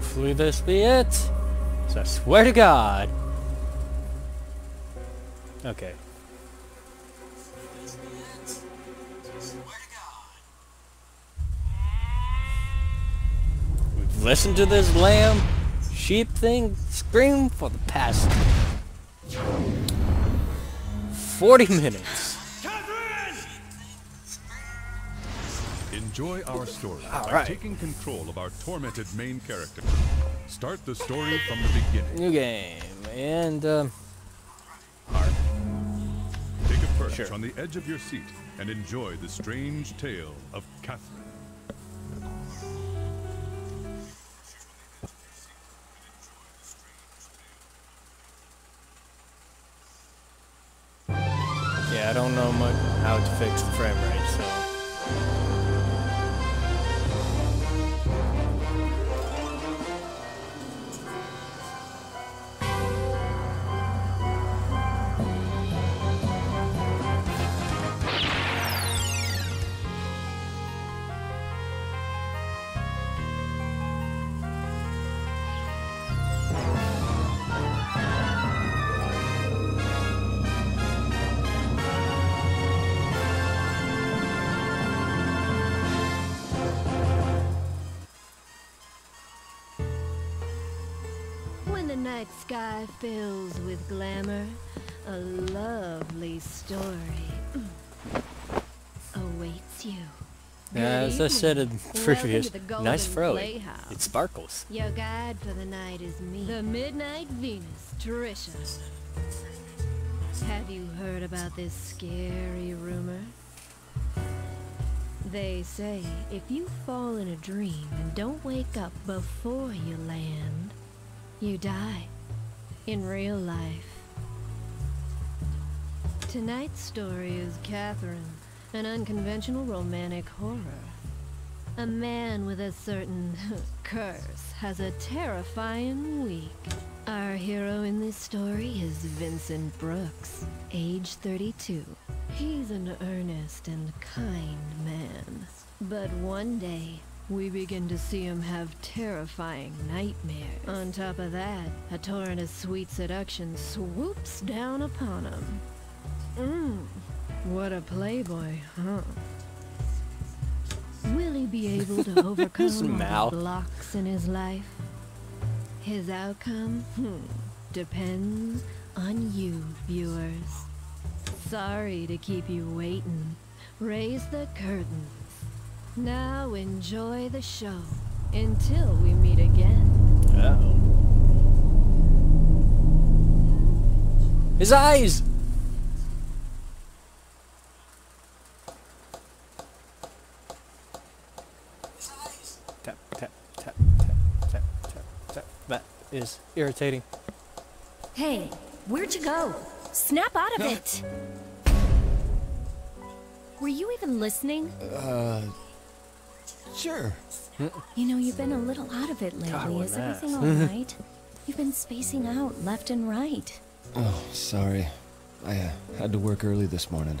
Hopefully this be it. So I swear to God. Okay. We've listened to this lamb sheep thing scream for the past 40 minutes. Enjoy our story All by right. taking control of our tormented main character. Start the story from the beginning. New game. And, um, hard. Take a perch Sure. on the edge of your seat and enjoy the strange tale of Catherine. Yeah, I don't know much how to fix the frame rate, sky fills with glamour, a lovely story awaits you. Yeah, as I said in previous, nice Golden throwing. It sparkles. Your guide for the night is me, the Midnight Venus, Trisha. Have you heard about this scary rumor? They say if you fall in a dream and don't wake up before you land, you die. In real life. Tonight's story is Catherine, an unconventional romantic horror. A man with a certain curse has a terrifying week. Our hero in this story is Vincent Brooks, age 32. He's an earnest and kind man. But one day, we begin to see him have terrifying nightmares. On top of that, a torrent of sweet seduction swoops down upon him. Mmm, what a playboy, huh? Will he be able to overcome His all mouth. the blocks in his life? His outcome? Hmm, depends on you, viewers. Sorry to keep you waiting. Raise the curtains. Now enjoy the show until we meet again. Uh oh. His eyes! Tap, tap, tap, tap, tap, tap, tap. That is irritating. Hey, where'd you go? Snap out of it! Were you even listening? Sure. You know, you've been a little out of it lately. God, Is we're everything alright? You've been spacing out left and right. Oh, sorry. I uh, had to work early this morning.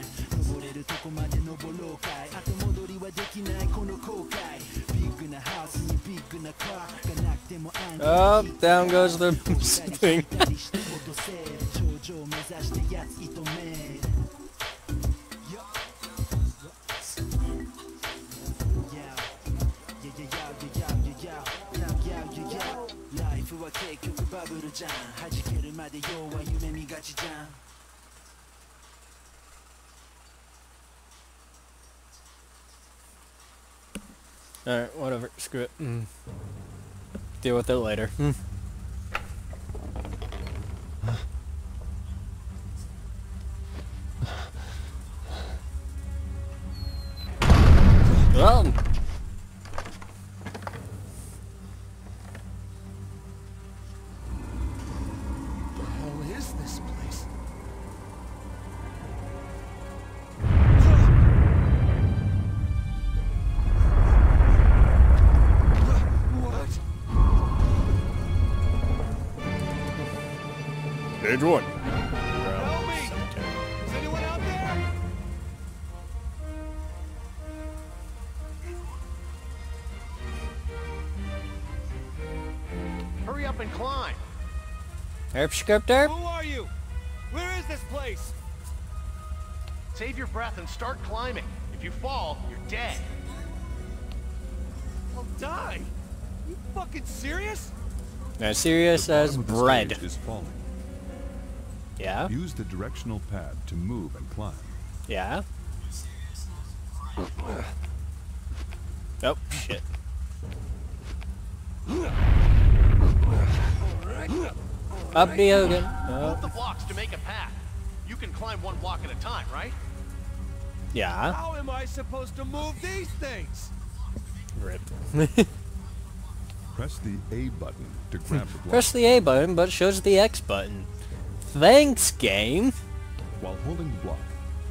るとこまで登ろうかい後戻りはできないこの後悔ビッグなハウスにビッグなカーがなくても安心 Oh, down goes the thing 頂上目指してやつ糸目 Life は結局バブルじゃん弾けるまで要は夢見がちじゃん Alright, whatever. Screw it. Mm. Deal with it later. Hmm. well, Stage one. Help me! Is anyone out there? Hurry up and climb. Herp script derp. Who are you? Where is this place? Save your breath and start climbing. If you fall, you're dead. I'll die. You fucking serious? As serious The as bottom of the bread. is falling. Yeah? Use the directional pad to move and climb. Yeah? Oh, shit. Up the Hogan. Oh, Move the blocks to make a path. You can climb one block at a time, right? yeah. How am I supposed to move these things? Rip. Press the A button to grab the block. Press the A button, but it shows the X button. Thanks, game. While holding the block,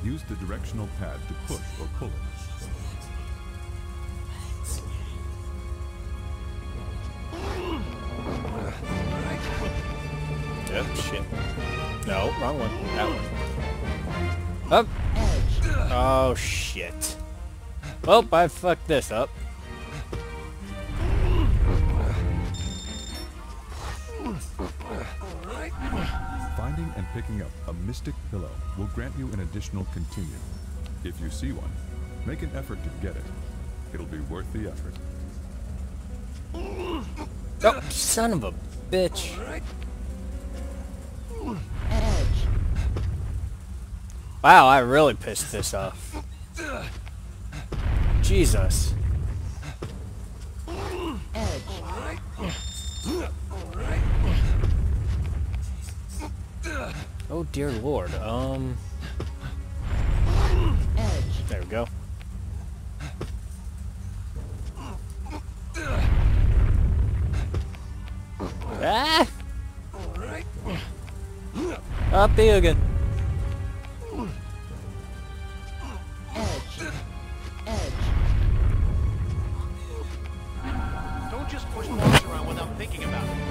use the directional pad to push or pull it. Yep, shit. No, wrong one. That one. Up. Oh, shit. Oh, I fucked this up. Picking up a mystic pillow will grant you an additional continue. If you see one, make an effort to get it. It'll be worth the effort. Oh, son of a bitch. Edge. Wow, I really pissed this off. Jesus. Oh dear lord, um... There we go. Ah! Up the again. Don't just push blocks around without thinking about it.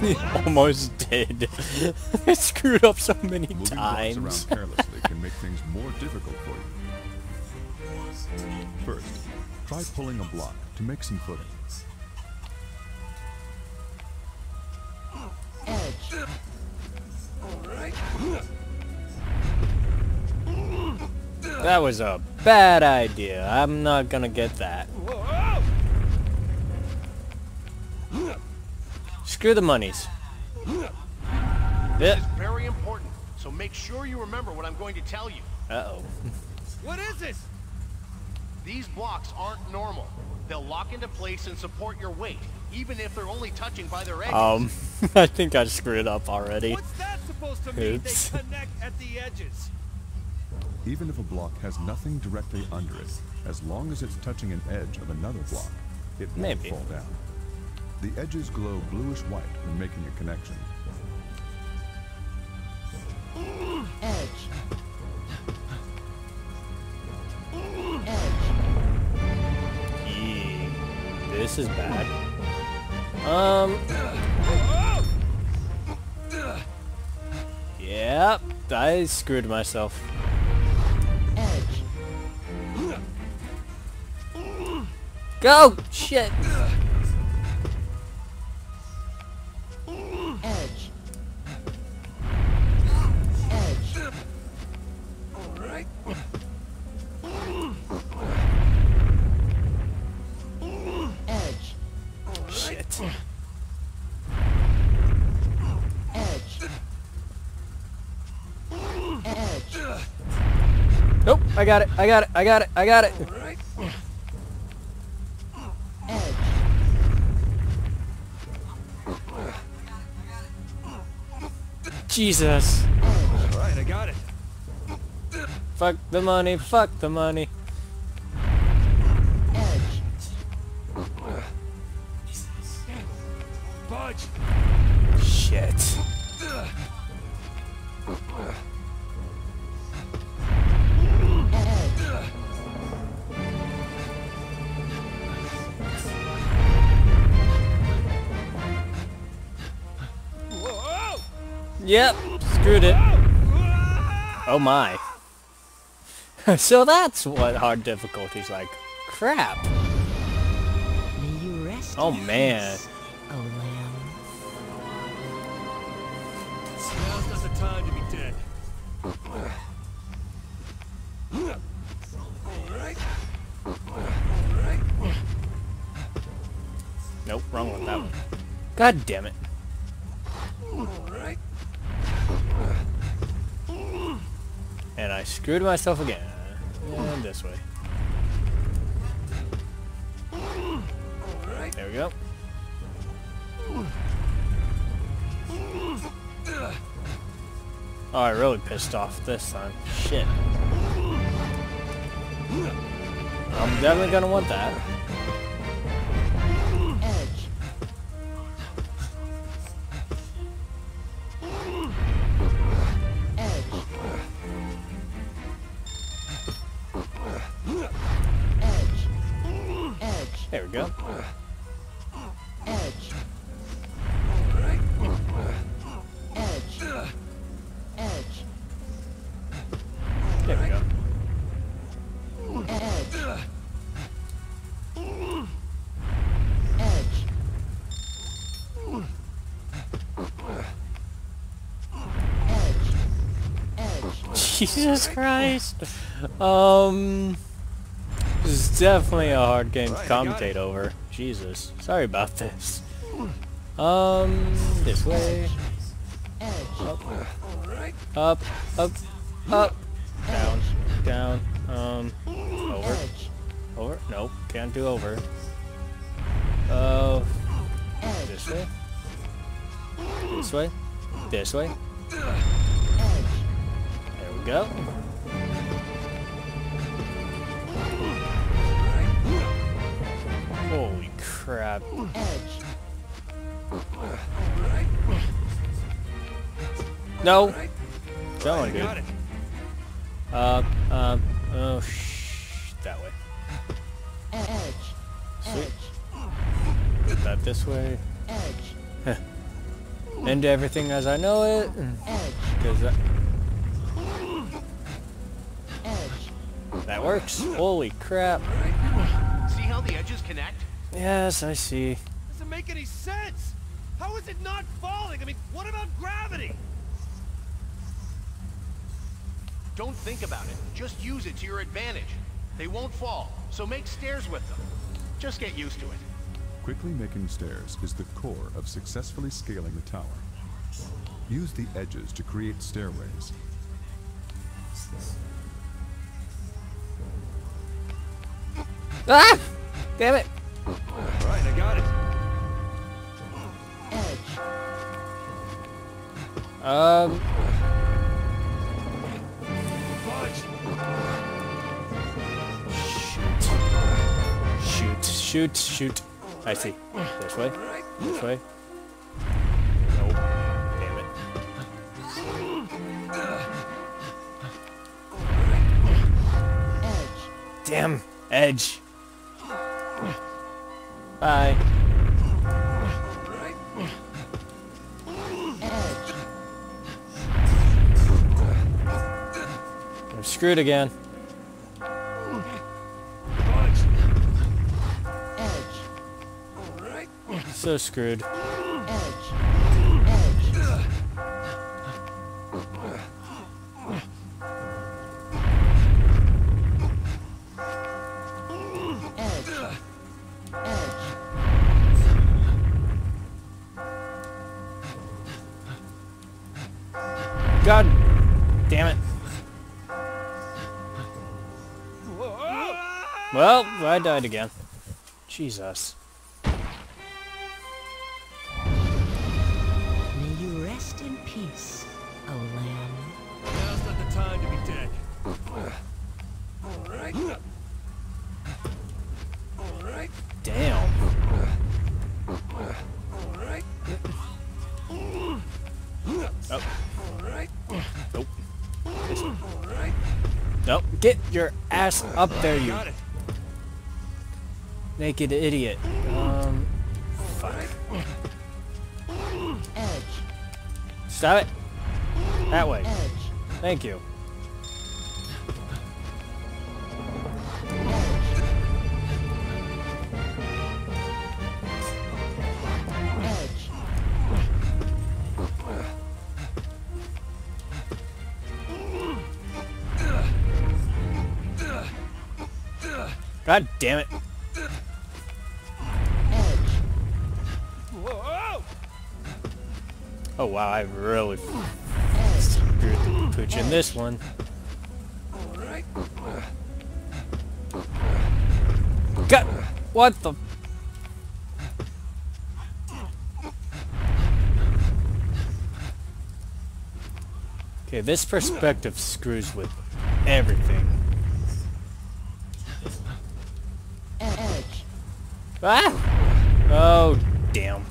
Almost dead. I screwed up so many Moving times. around carelessly can make things more difficult for you. First, try pulling a block to make some footing. That was a bad idea. I'm not gonna get that. Screw the monies. This Yep. is very important, so make sure you remember what I'm going to tell you. Oh. Uh-oh. What is this? These blocks aren't normal. They'll lock into place and support your weight, even if they're only touching by their edges. Um, I think I screwed up already. What's that supposed to mean? Oops. They connect at the edges. Even if a block has nothing directly under it, as long as it's touching an edge of another block, it won't Maybe. fall down. The edges glow bluish white when making a connection. Edge. Yee. This is bad. Um. Yep, I screwed myself. Edge. Go! Shit! Shit. got it. I got it. I got it. I got it. Jesus. Alright, I got it. Fuck the money, fuck the money. Yep, screwed it. Oh my. so that's what hard difficulty's like. Crap. May you rest Oh man. peace, oh lamb. Now's not the time to be dead. Alright. Alright. Nope, wrong with that one. God damn it. Alright. And I screwed myself again. And this way. There we go. Oh, I really pissed off this time. Shit. I'm definitely gonna want that. Jesus Christ. Um, this is definitely a hard game to commentate over. Jesus. Sorry about this. Um, this way. Up, up, up, up, down, down, um, over, over, nope, can't do over. Uh, this way, this way, this way. Go. Holy crap. No! Going it. Uh, um, oh, shh, that way. Sweet. Put that this way. Edge. End everything as I know it. Cause works. Holy crap. See how the edges connect? Yes, I see. Doesn't make any sense. How is it not falling? I mean, what about gravity? Don't think about it. Just use it to your advantage. They won't fall, so make stairs with them. Just get used to it. Quickly making stairs is the core of successfully scaling the tower. Use the edges to create stairways. Ah! Damn it. Alright, I got it. Um, shoot. Shoot, shoot, shoot. I see. This way. This way. Nope. Damn it. Damn. Edge. Bye. I'm screwed again. So screwed. I died again. Jesus. May you rest in peace, O lamb. Now's not the time to be dead. Alright. Alright. Damn. Alright. Oh. Alright. Nope. Nope. Get your ass up there, you naked idiot. Um. Fuck. Edge. Stop it. That way. Edge. Thank you. God damn it. Wow, I really screwed the pooch in this one. God, what the? Okay, this perspective screws with everything. Edge. Ah! Oh, damn.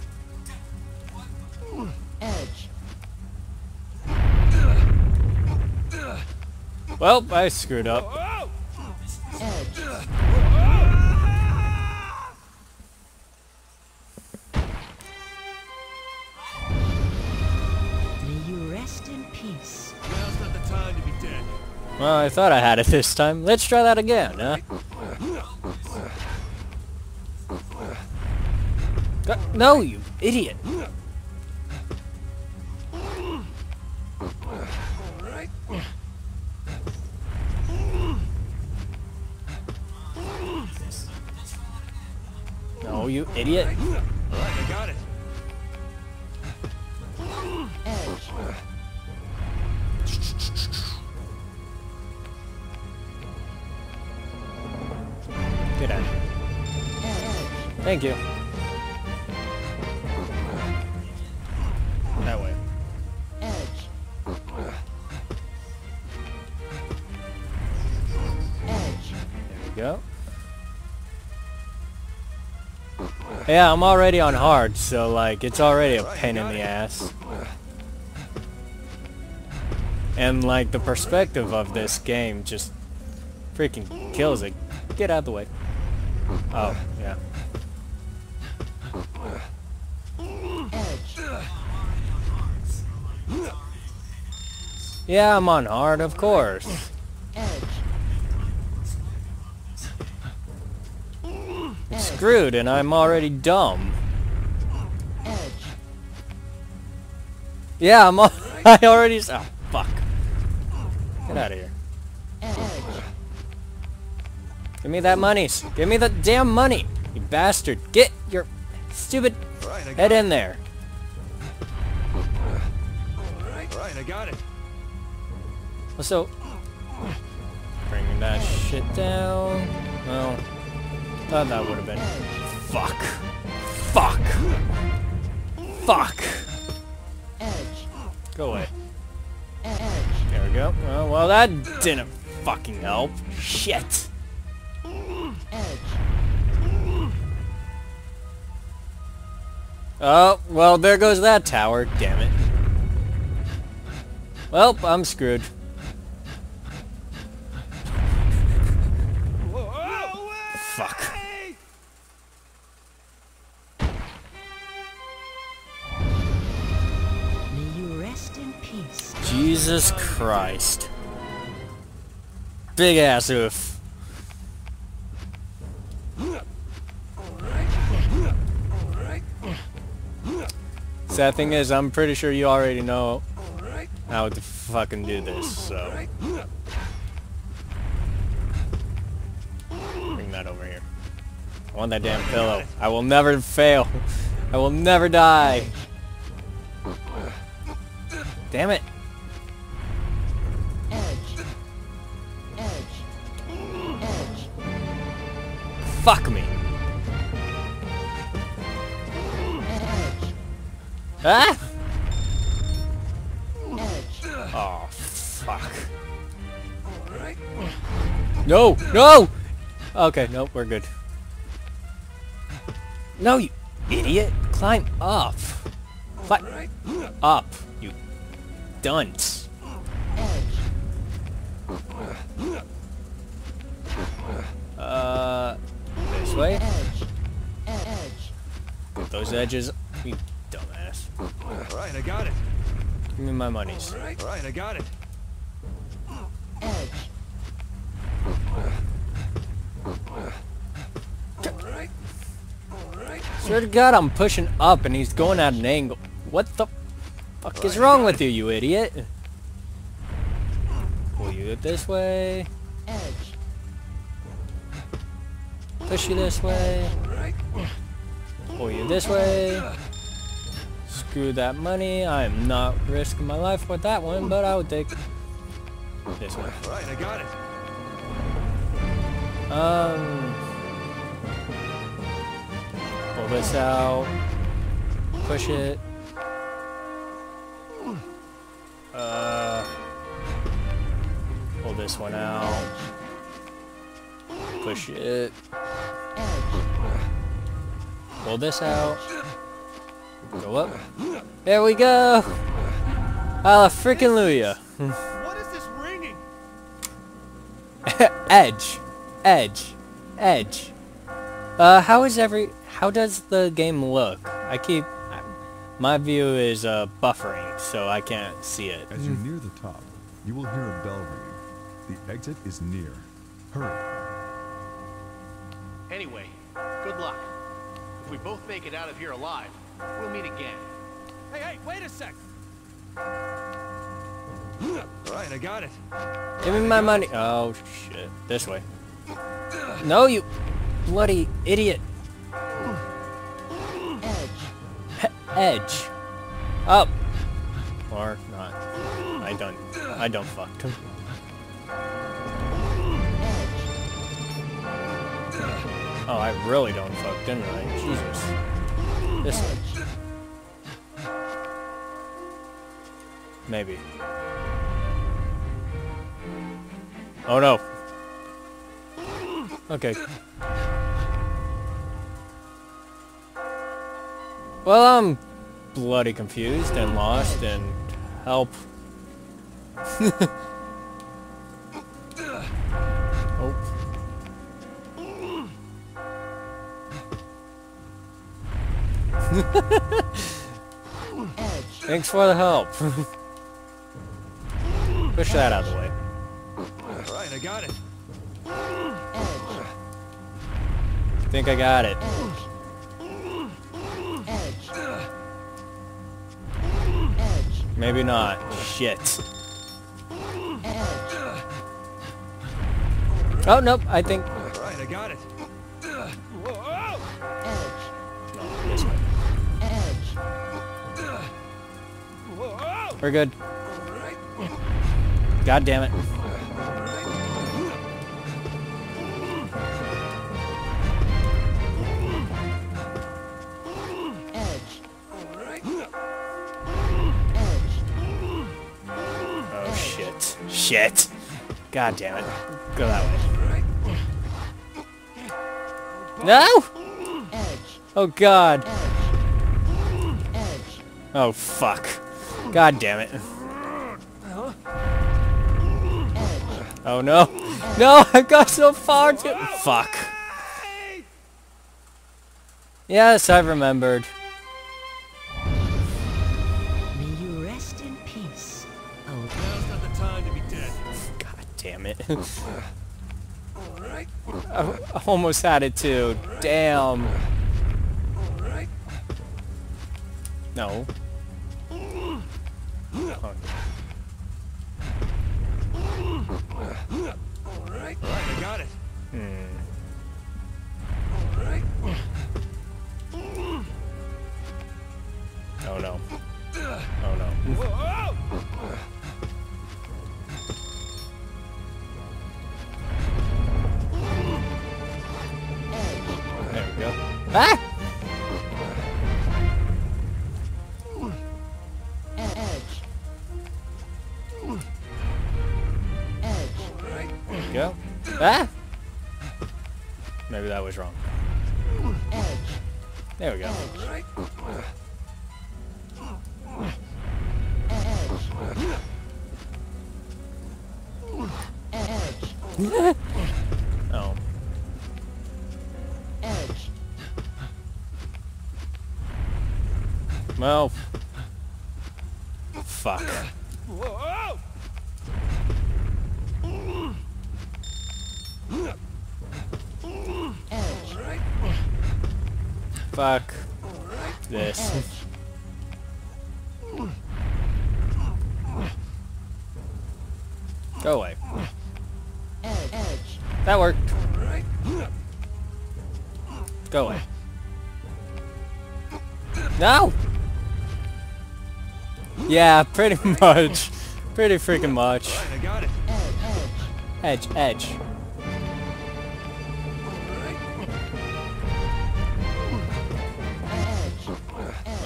Well, I screwed up. Edge. May you rest in peace. Now's not the time to be dead. Well, I thought I had it this time. Let's try that again, huh? Go- No, you idiot! Idiot! Yeah, I'm already on hard, so like it's already a pain in the ass. And like the perspective of this game just freaking kills it. Get out of the way. Oh, yeah. Yeah, I'm on hard, of course. Edge. Screwed, and I'm already dumb. Yeah, I'm al I already Oh, fuck. Get out of here. Give me that money. Give me the damn money. You bastard. Get your stupid head in there. Alright, I got it. So, bringing that shit down. Well, thought that would have been. Fuck. Fuck. Fuck. Edge. Go away. Edge. There we go. Oh, well, that didn't fucking help. Shit. Edge. Oh, well, there goes that tower. Damn it. Well, I'm screwed. Jesus Christ. Big ass oof. Sad thing is, I'm pretty sure you already know how to fucking do this, so. Bring that over here. I want that damn pillow. I will never fail. I will never die. Damn it. Fuck me. Ah! Oh, fuck. No! No! Okay, nope, we're good. No, you idiot! Climb up! Climb up, you dunce! This way? Those edges, you dumbass. Alright, I got it. Give me my monies. Alright, I got it. Edge. Alright. Alright. Swear to God, I'm pushing up and he's going at an angle. What the fuck is wrong with you, you idiot? Pull you it this way. Push you this way. Pull you this way. Screw that money. I am not risking my life with that one, but I would take this one. Alright, I got it. Um, pull this out, push it. Uh, pull this one out, push it. Pull this out. Go up. There we go. Hallelujah. What is this ringing? edge, edge, edge. Uh, how is every? How does the game look? I keep. My view is uh, buffering, so I can't see it. As you near the top, you will hear a bell ringing. The exit is near. Hurry. Anyway, good luck. If we both make it out of here alive, we'll meet again. Hey, hey, wait a sec. Alright, I got it. Give me my money. Oh shit! This way. No, you bloody idiot. Edge. Edge. Up. Or not. I don't. I don't fucked him. Oh, I really don't fuck, didn't I? Jesus. This way. Maybe. Oh no. Okay. Well, I'm bloody confused and lost and help. Thanks for the help. Push that out of the way. Alright, I got it. Think I got it. Maybe not. Shit. Oh, nope, I think... Alright, I got it. We're good. God damn it. Oh shit. Shit. God damn it. Go that way. No! Oh god. Oh fuck. God damn it. Oh no. No, I got so far to Fuck. Yes, I remembered. May you rest in peace. Oh, Now's not the time to be dead. God damn it. I, I almost had it too. Damn. No. Go. Ah! Maybe that was wrong. There we go. oh. Well. Yeah, pretty much. Pretty freaking much. I got it. Edge, edge.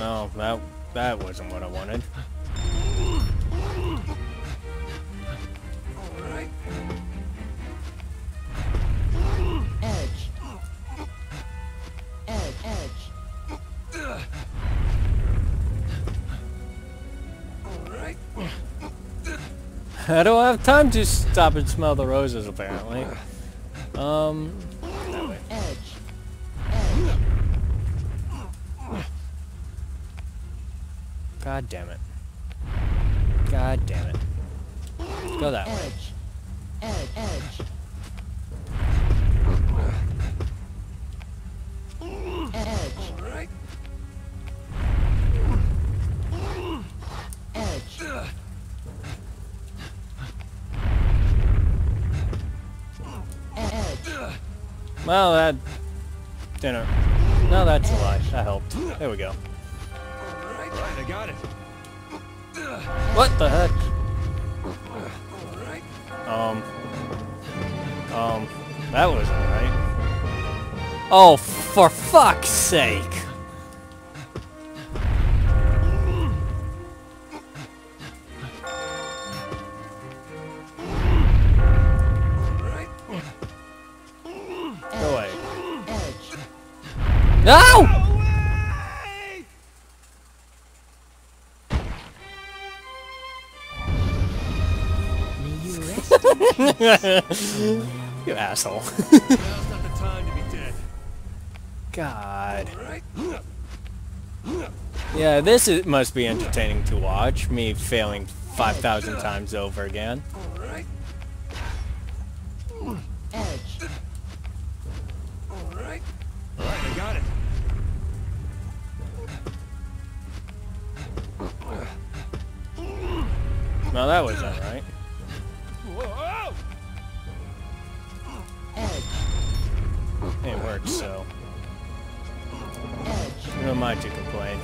Oh, that that wasn't what I wanted. I don't have time to stop and smell the roses, apparently. Um. God damn it. God damn it. Go that way. There we go. Alright, I got it. What the heck? Um. Um. That wasn't right. Oh, for fuck's sake! you asshole. God. Yeah, this is, must be entertaining to watch. Me failing 5,000 times over again. Alright, I got it. No, that was alright. So. Who am I to complain?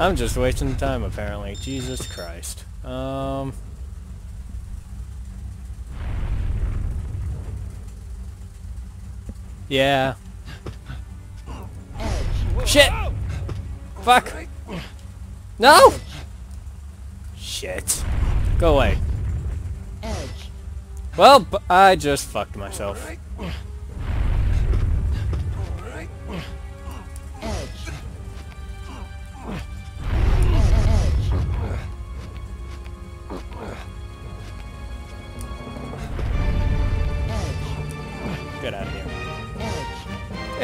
I'm just wasting time apparently. Jesus Christ. Um Yeah. Shit! Fuck! No! Shit. Go away. Well, I just fucked myself.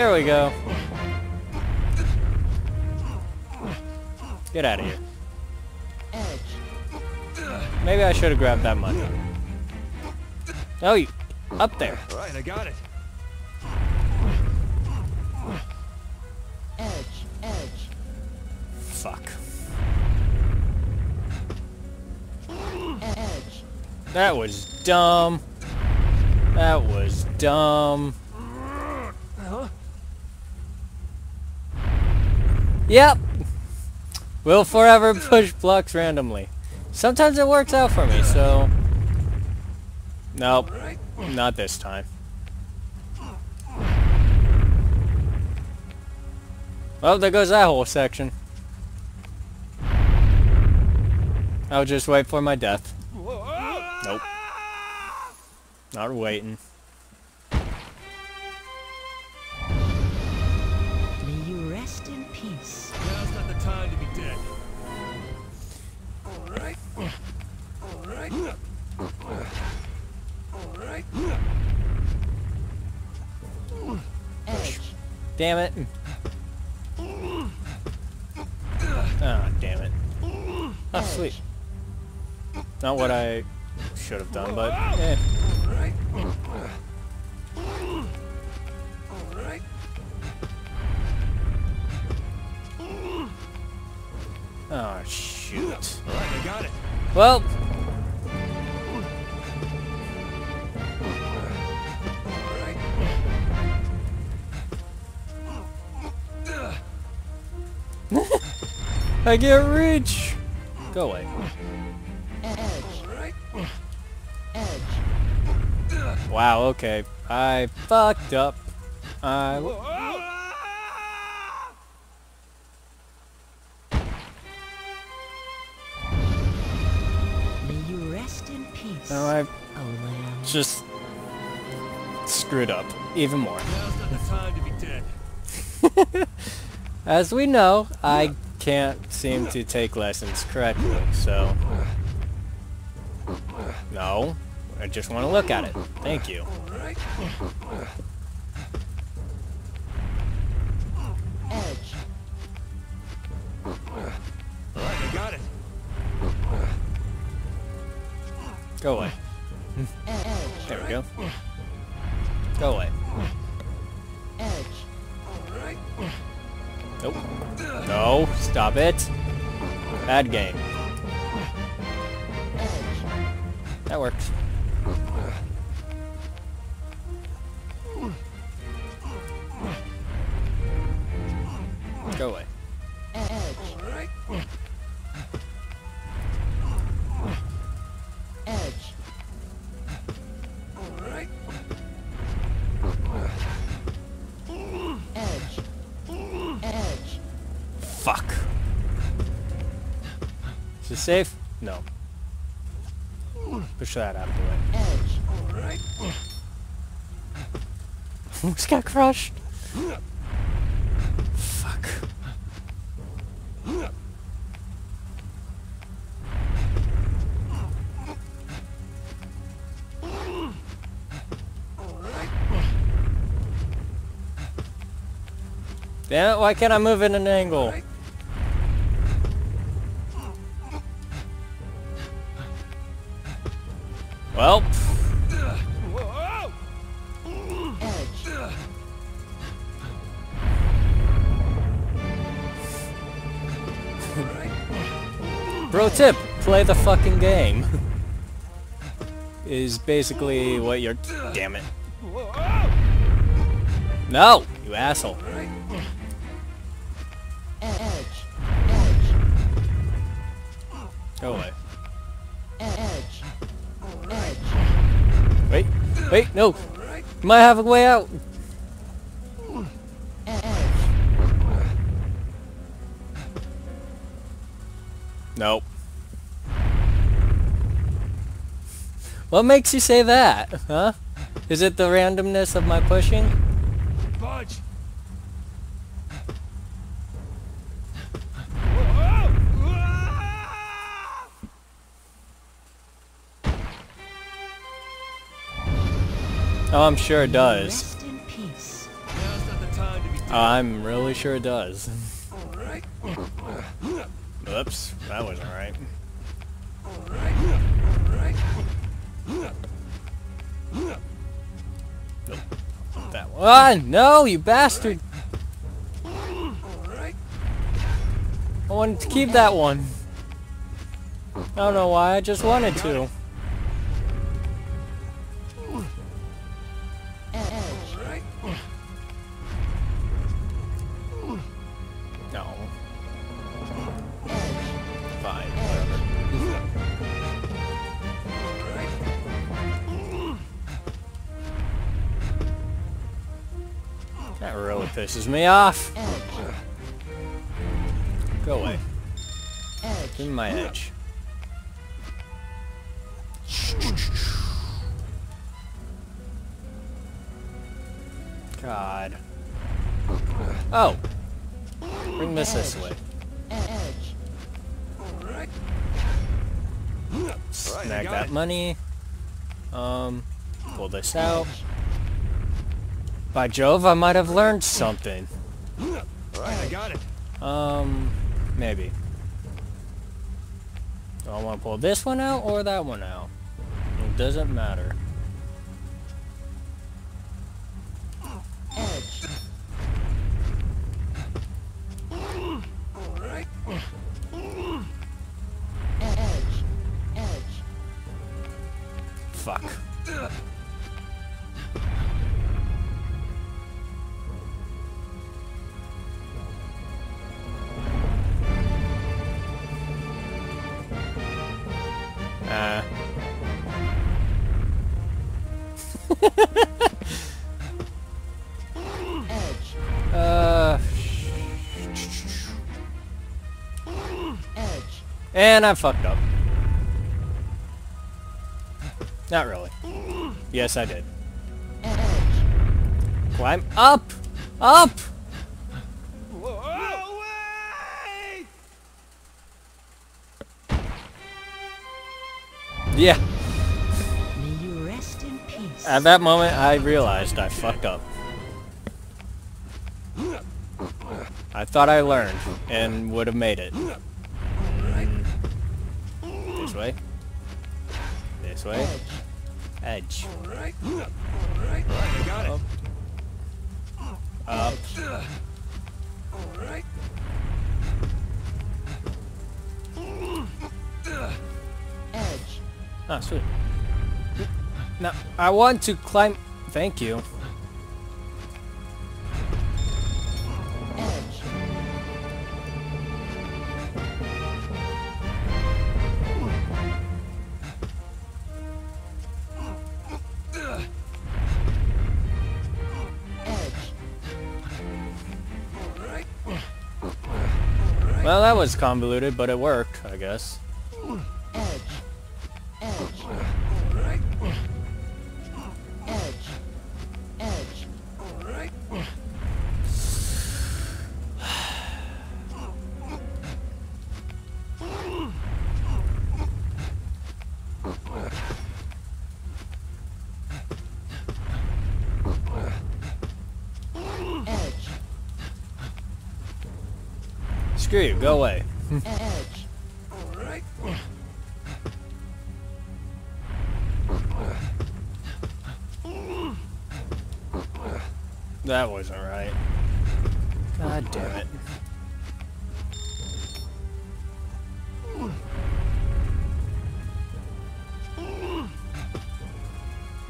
There we go. Get out of here. Maybe I should have grabbed that money. Oh, you up there. Alright, I got it. Edge, edge. Fuck. That was dumb. That was dumb. Yep. Will forever push blocks randomly. Sometimes it works out for me, so... Nope. Not this time. Well, there goes that whole section. I'll just wait for my death. Nope. Not waiting. Alright. Damn it. Ah, damn it. Oh, sweet. Not what I should have done, but eh. Oh, shoot. Alright, I got it. Well, I get reach. Go away. Alright. Wow, okay. I fucked up. I... May you rest in peace. No, I Oh, just screwed up even more. Now's not the time to be dead. As we know, I can't seem to take lessons correctly, so... No, I just want to look at it. Thank you. Alright. Alright, I got it. Go away. Bad game. That out of the way. Edge. Alright. Almost got crushed. Fuck. Damn it, why can't I move in an angle? Well! Bro tip, play the fucking game. Is basically what you're... Damn it. No! You asshole. Wait, no! You might have a way out! Nope. What makes you say that, huh? Is it the randomness of my pushing? Oh, I'm sure it does. Rest in peace. Now's not the time to be dead. I'm really sure it does. Oops, that wasn't right. That one. Ah, no, you bastard! I wanted to keep that one. I don't know why, I just wanted to. Pisses me off. Go away. Give my edge. God. Oh! Bring this this way. Snag that money. Um, pull this out. By Jove, I might have learned something. Alright, I got it. Um, maybe. Do I want to pull this one out or that one out? It doesn't matter. Edge. Alright. Edge. Edge. Fuck. And I fucked up. Not really. Yes, I did. Climb up! Up! Whoa! Yeah. May you rest in peace. At that moment, I realized I fucked up. I thought I learned and would have made it. Way. Edge. Alright, I got it. Up. Alright. Edge. Ah, sweet. Now, I want to climb... Thank you. Was convoluted, but it worked, I guess. Screw you, go away. Alright. That wasn't right. God damn it.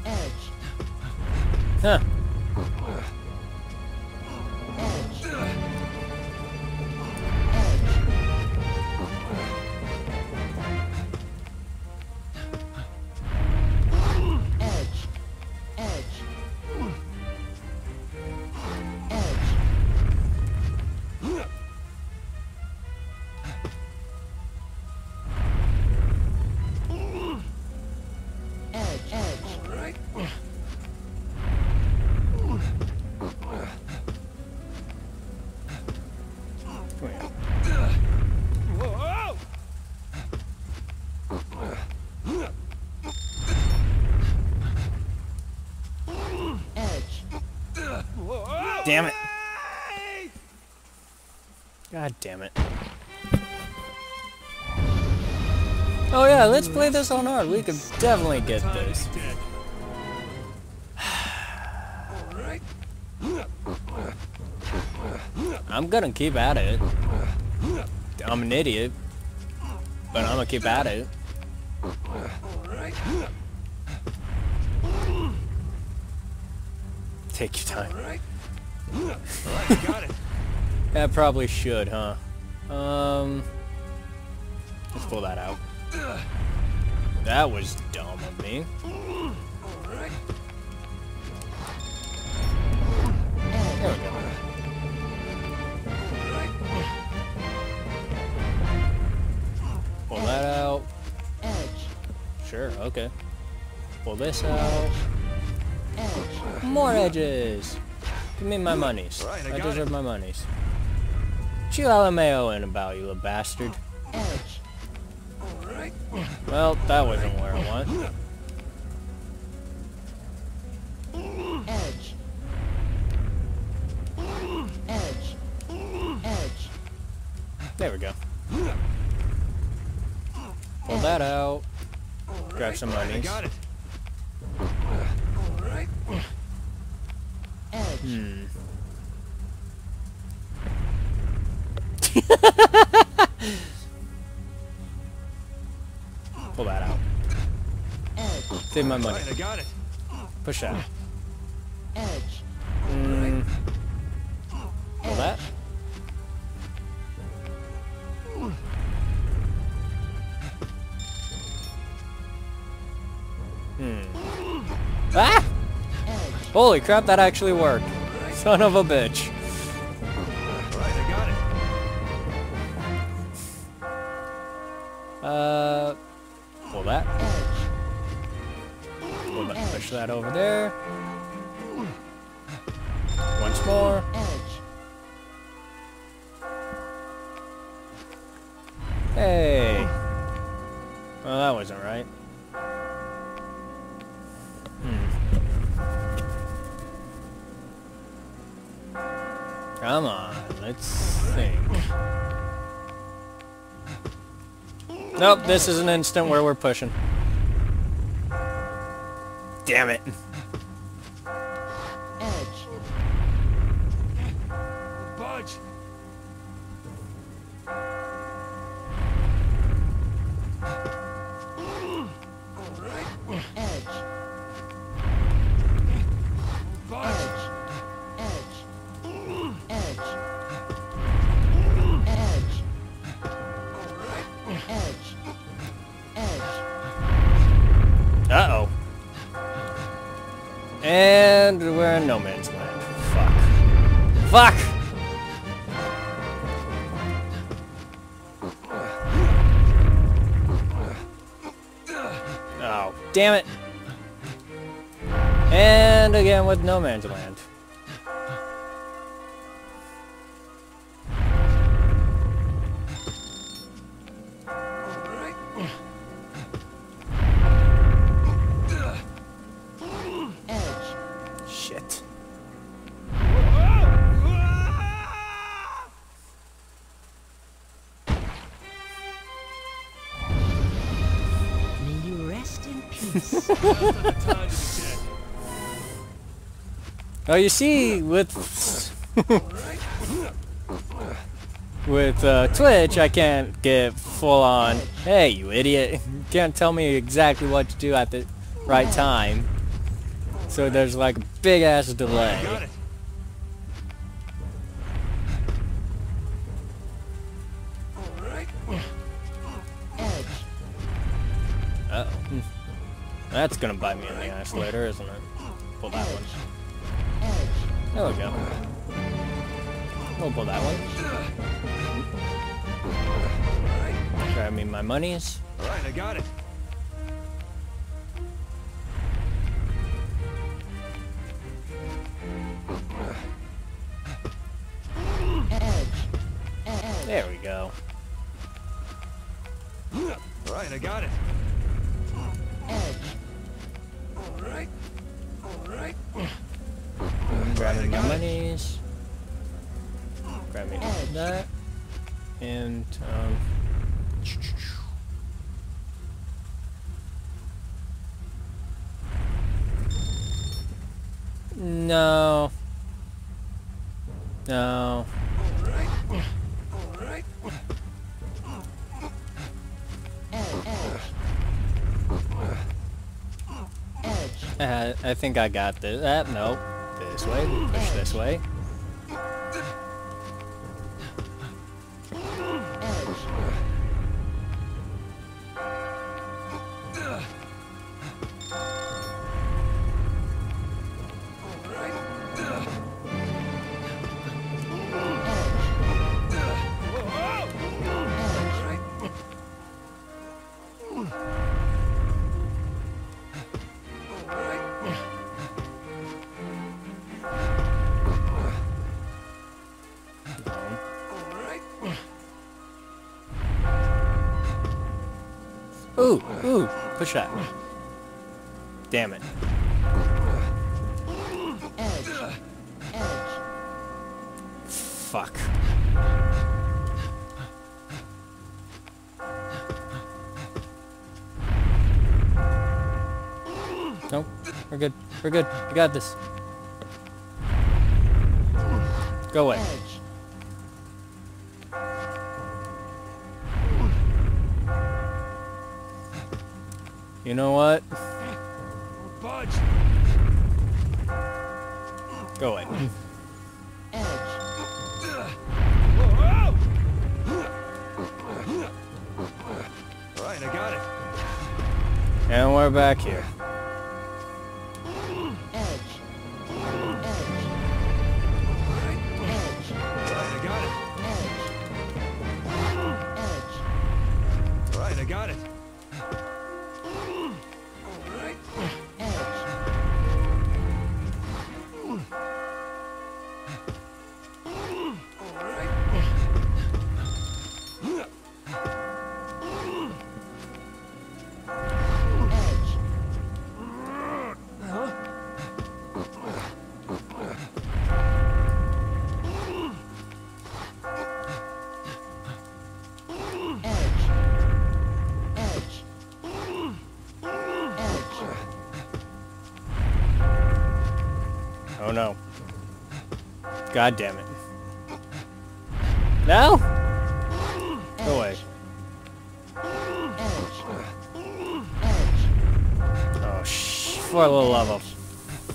Edge. Huh. Let's play this on hard. We could definitely get this. I'm gonna keep at it. I'm an idiot. But I'm gonna keep at it. Take your time. I probably should, huh? Um, let's pull that out. That was dumb of me. Pull that out. Sure, okay. Pull this out. More edges! Give me my monies. I deserve my monies. Chill out mayo in about, you little bastard. Well, that wasn't where I want. Edge. Edge. Edge. There we go. Pull that out. Grab some I got it. Save my money. I got it. Push that. Edge. Mm. Pull that. Hmm. Ah! Edge. Holy crap, that actually worked. Son of a bitch. Right, I got it. Uh, pull that. Edge. Pull that. Push that over there. Once more. Edge. Hey. Well, that wasn't right. Hmm. Come on, let's think. Nope, this is an instant where we're pushing. Damn it. Fuck. Oh, damn it. And again with no man's land. Oh, you see, with with uh, Twitch, I can't get full on. Hey, you idiot! You can't tell me exactly what to do at the right time. So there's like a big ass delay. Uh oh. That's gonna bite me in the ass later, isn't it? Pull that one. There we go. We'll pull that one. Grab me my monies. Right, I got it. There we go. Right, I got it. Grabbing my monies. Grab me Edge. that. And, um... No. No. Uh, I think I got this. Uh, no. This way. Push this way. We're good. We got this. Go away. You know what? No. God damn it. No? Go away. Oh sh for the love of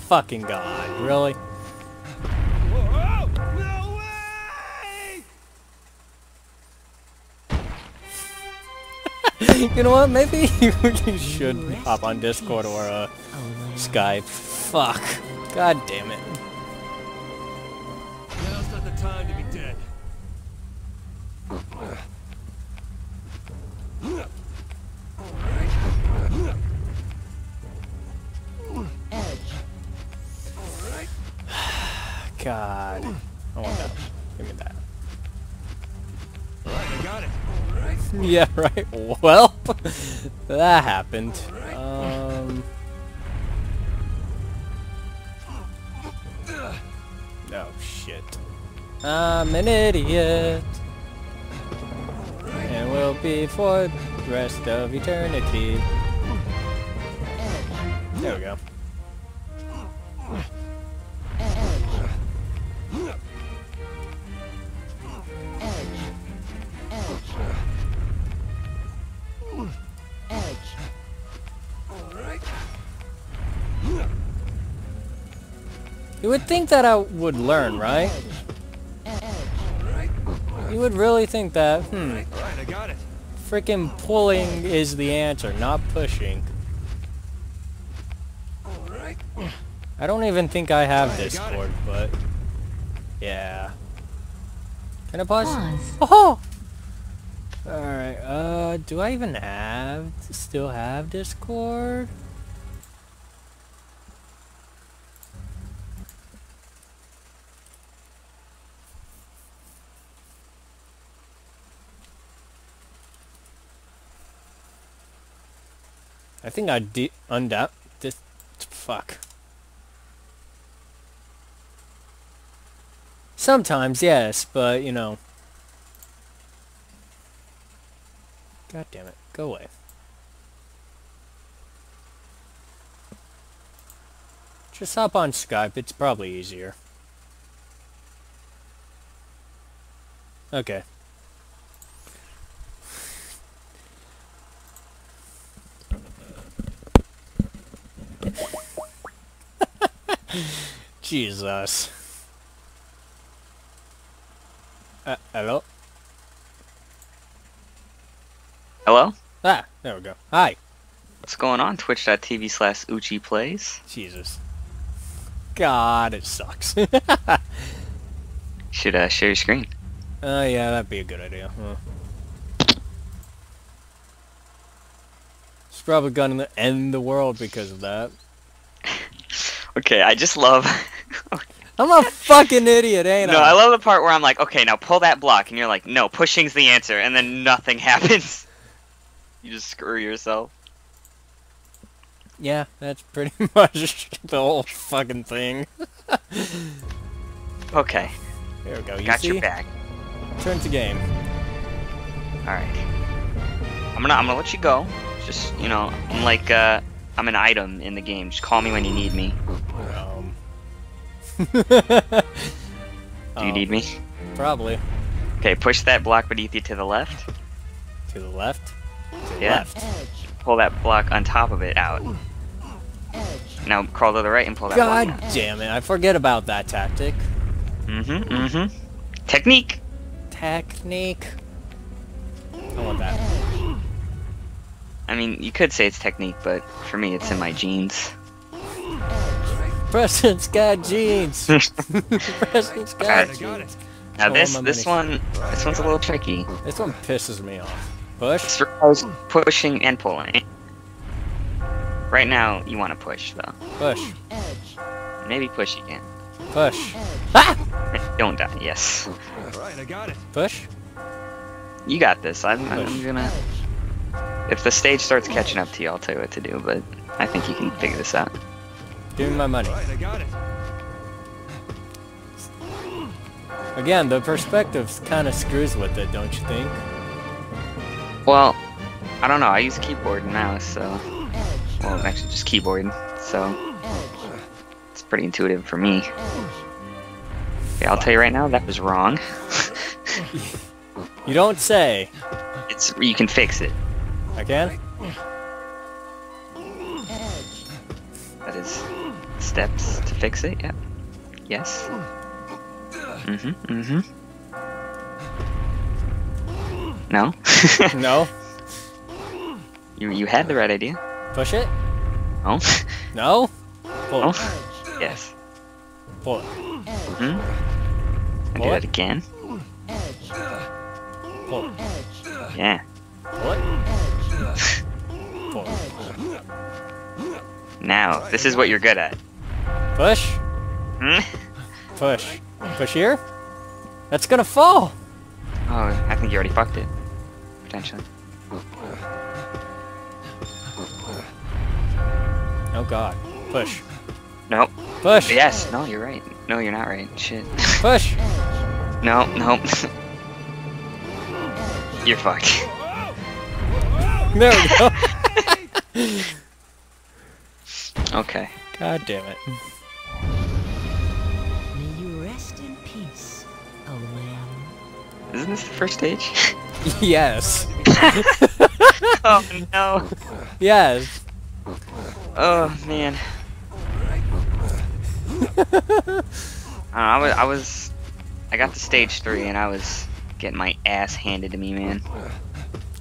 fucking god. Really? You know what? Maybe you should hop on Discord or uh, Skype. Fuck. God damn it. Yeah, right. Well, that happened. Um. Oh shit. I'm an idiot. And we'll be for the rest of eternity. Would think that I would learn, right? You would really think that, hmm, All right, I got it. freaking pulling is the answer, not pushing. I don't even think I have Alright, I got it. Discord, but yeah. Can I pause? Pause. Oh! Alright, uh, do I even have, still have Discord? Think I de- undoubt this. Fuck. Sometimes, yes, but you know. God damn it. Go away. Just hop on Skype. It's probably easier. Okay. Jesus. Uh, hello? Hello? Ah, there we go. Hi. What's going on? Twitch.tv slash Uchi Plays. Jesus. God, it sucks. Should uh, share your screen. Oh, yeah, that'd be a good idea. Huh. It's probably gonna end the world because of that. Okay, I just love. I'm a fucking idiot, ain't no, I? No, I love the part where I'm like, okay, now pull that block, and you're like, no, pushing's the answer, and then nothing happens. You just screw yourself. Yeah, that's pretty much the whole fucking thing. Okay, There we go. You got see? your back. Turn to game. All right. I'm gonna I'm gonna let you go. Just you know, I'm like uh, I'm an item in the game. Just call me when you need me. Um. Do you um, need me? Probably. Okay, push that block beneath you to the left. To the left? To the Yeah. left. Pull that block on top of it out. Now crawl to the right and pull that God block out. damn it, I forget about that tactic. Mm-hmm, mm-hmm. Technique! Technique. I want that. I mean, you could say it's technique, but for me, it's in my genes. Preston's got jeans. Preston's got Alright. jeans. Now Oh, this this money. one this one's a little tricky. This one pisses me off. Push. This requires pushing and pulling. Right now, you want to push though. Push. Maybe push again. Push. Ah! Don't die. Yes, Alright, I got it. Push. you got this. I'm, I'm gonna. If the stage starts catching up to you, I'll tell you what to do. But I think you can figure this out. Give me my money. Alright, I got it. Again, the perspective kind of screws with it, don't you think? Well, I don't know. I use keyboard and mouse, so well, actually just keyboard. So it's pretty intuitive for me. Okay, I'll tell you right now, that was wrong. You don't say. It's you can fix it. I can? That is steps to fix it. Yep. Yes. Mhm. Mhm. No. No. you you had the right idea. Push it? Oh. No? Pull it. Oh. Yes. Pull it. Mhm. I do What? that again. Pull it. Yeah. Pull it. Pull it. Now this is what you're good at. Push. Hmm? Push. Push here? That's gonna fall! Oh, I think you already fucked it. Potentially. Oh god. Push. Nope. Push! Yes. No, you're right. No, you're not right. Shit. Push! No. Nope. you're fucked. There we go. Okay. God damn it. Isn't this the first stage? yes. oh no. Yes. Oh man. I, I was I was I got to stage three and I was getting my ass handed to me, man.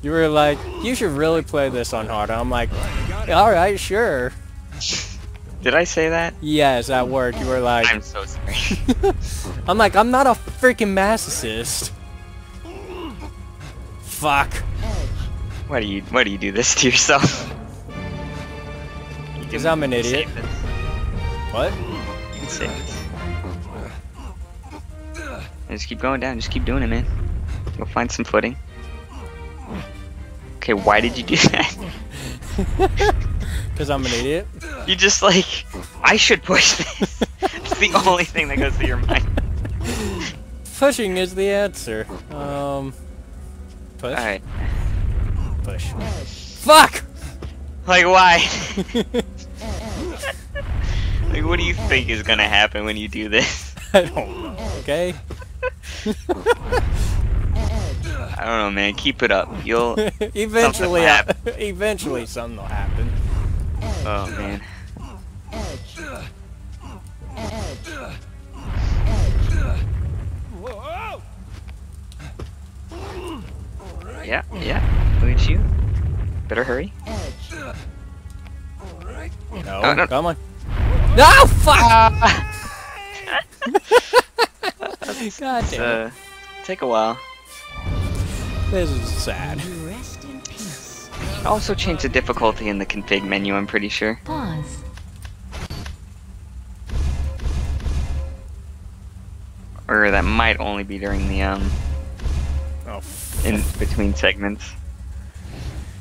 You were like, you should really play this on hard. I'm like, alright, sure. Did I say that? Yes, at work, you were like, I'm so sorry. I'm like, I'm not a freaking masochist. Fuck. why do you why do you do this to yourself? Because I'm an idiot. What? You can save this. Just keep going down. Just keep doing it, man. You'll find some footing. Okay, why did you do that? Because I'm an idiot. You just like, I should push this. it's the only thing that goes through your mind. Pushing is the answer. Um. Push. Alright. Push. Fuck! Like, why? like, what do you think is gonna happen when you do this? I don't know, okay? I don't know, man. Keep it up. You'll. eventually, will happen. eventually something will happen. Oh, man. Yeah, yeah. Look at you. Better hurry. No, Oh, no. come on. No, fuck! God damn uh, take a while. This is sad. May you rest in peace. Also change the difficulty in the config menu, I'm pretty sure. Pause. Or that might only be during the, um, Oh, in between segments.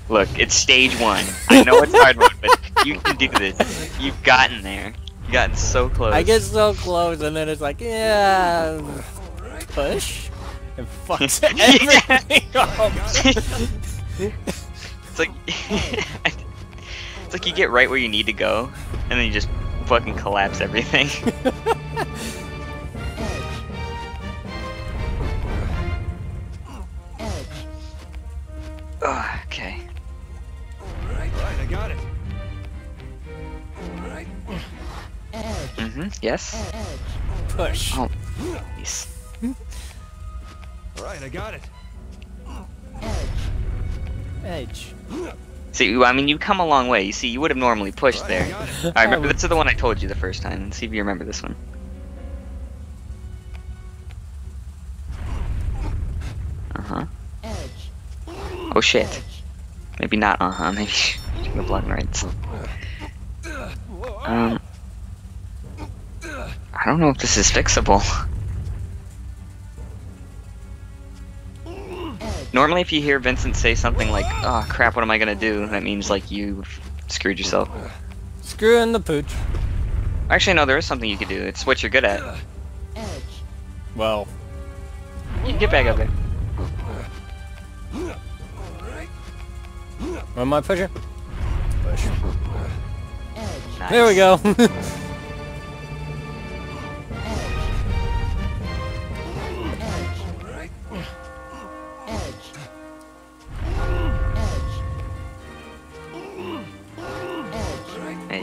Look, it's stage one. I know it's hard mode, but you can do this. You've gotten there. You've gotten so close. I get so close, and then it's like, yeah, push, and fucks everything up. Oh, it's like it's like you get right where you need to go, and then you just fucking collapse everything. Yes. Push. Oh, please. Right, I got it. Edge. See, I mean, you come a long way. You see, you would have normally pushed there. got. I remember this is the one I told you the first time. See if you remember this one. Uh huh. Oh shit. Maybe not. Uh huh. Maybe should go blood rights. Um. I don't know if this is fixable. Normally, if you hear Vincent say something like, "Oh crap, what am I gonna do?" that means like you've screwed yourself. Screw in the pooch. Actually, no, there is something you could do. It's what you're good at. Well, You can get back up there. what am I pushing? Push. Nice. There we go.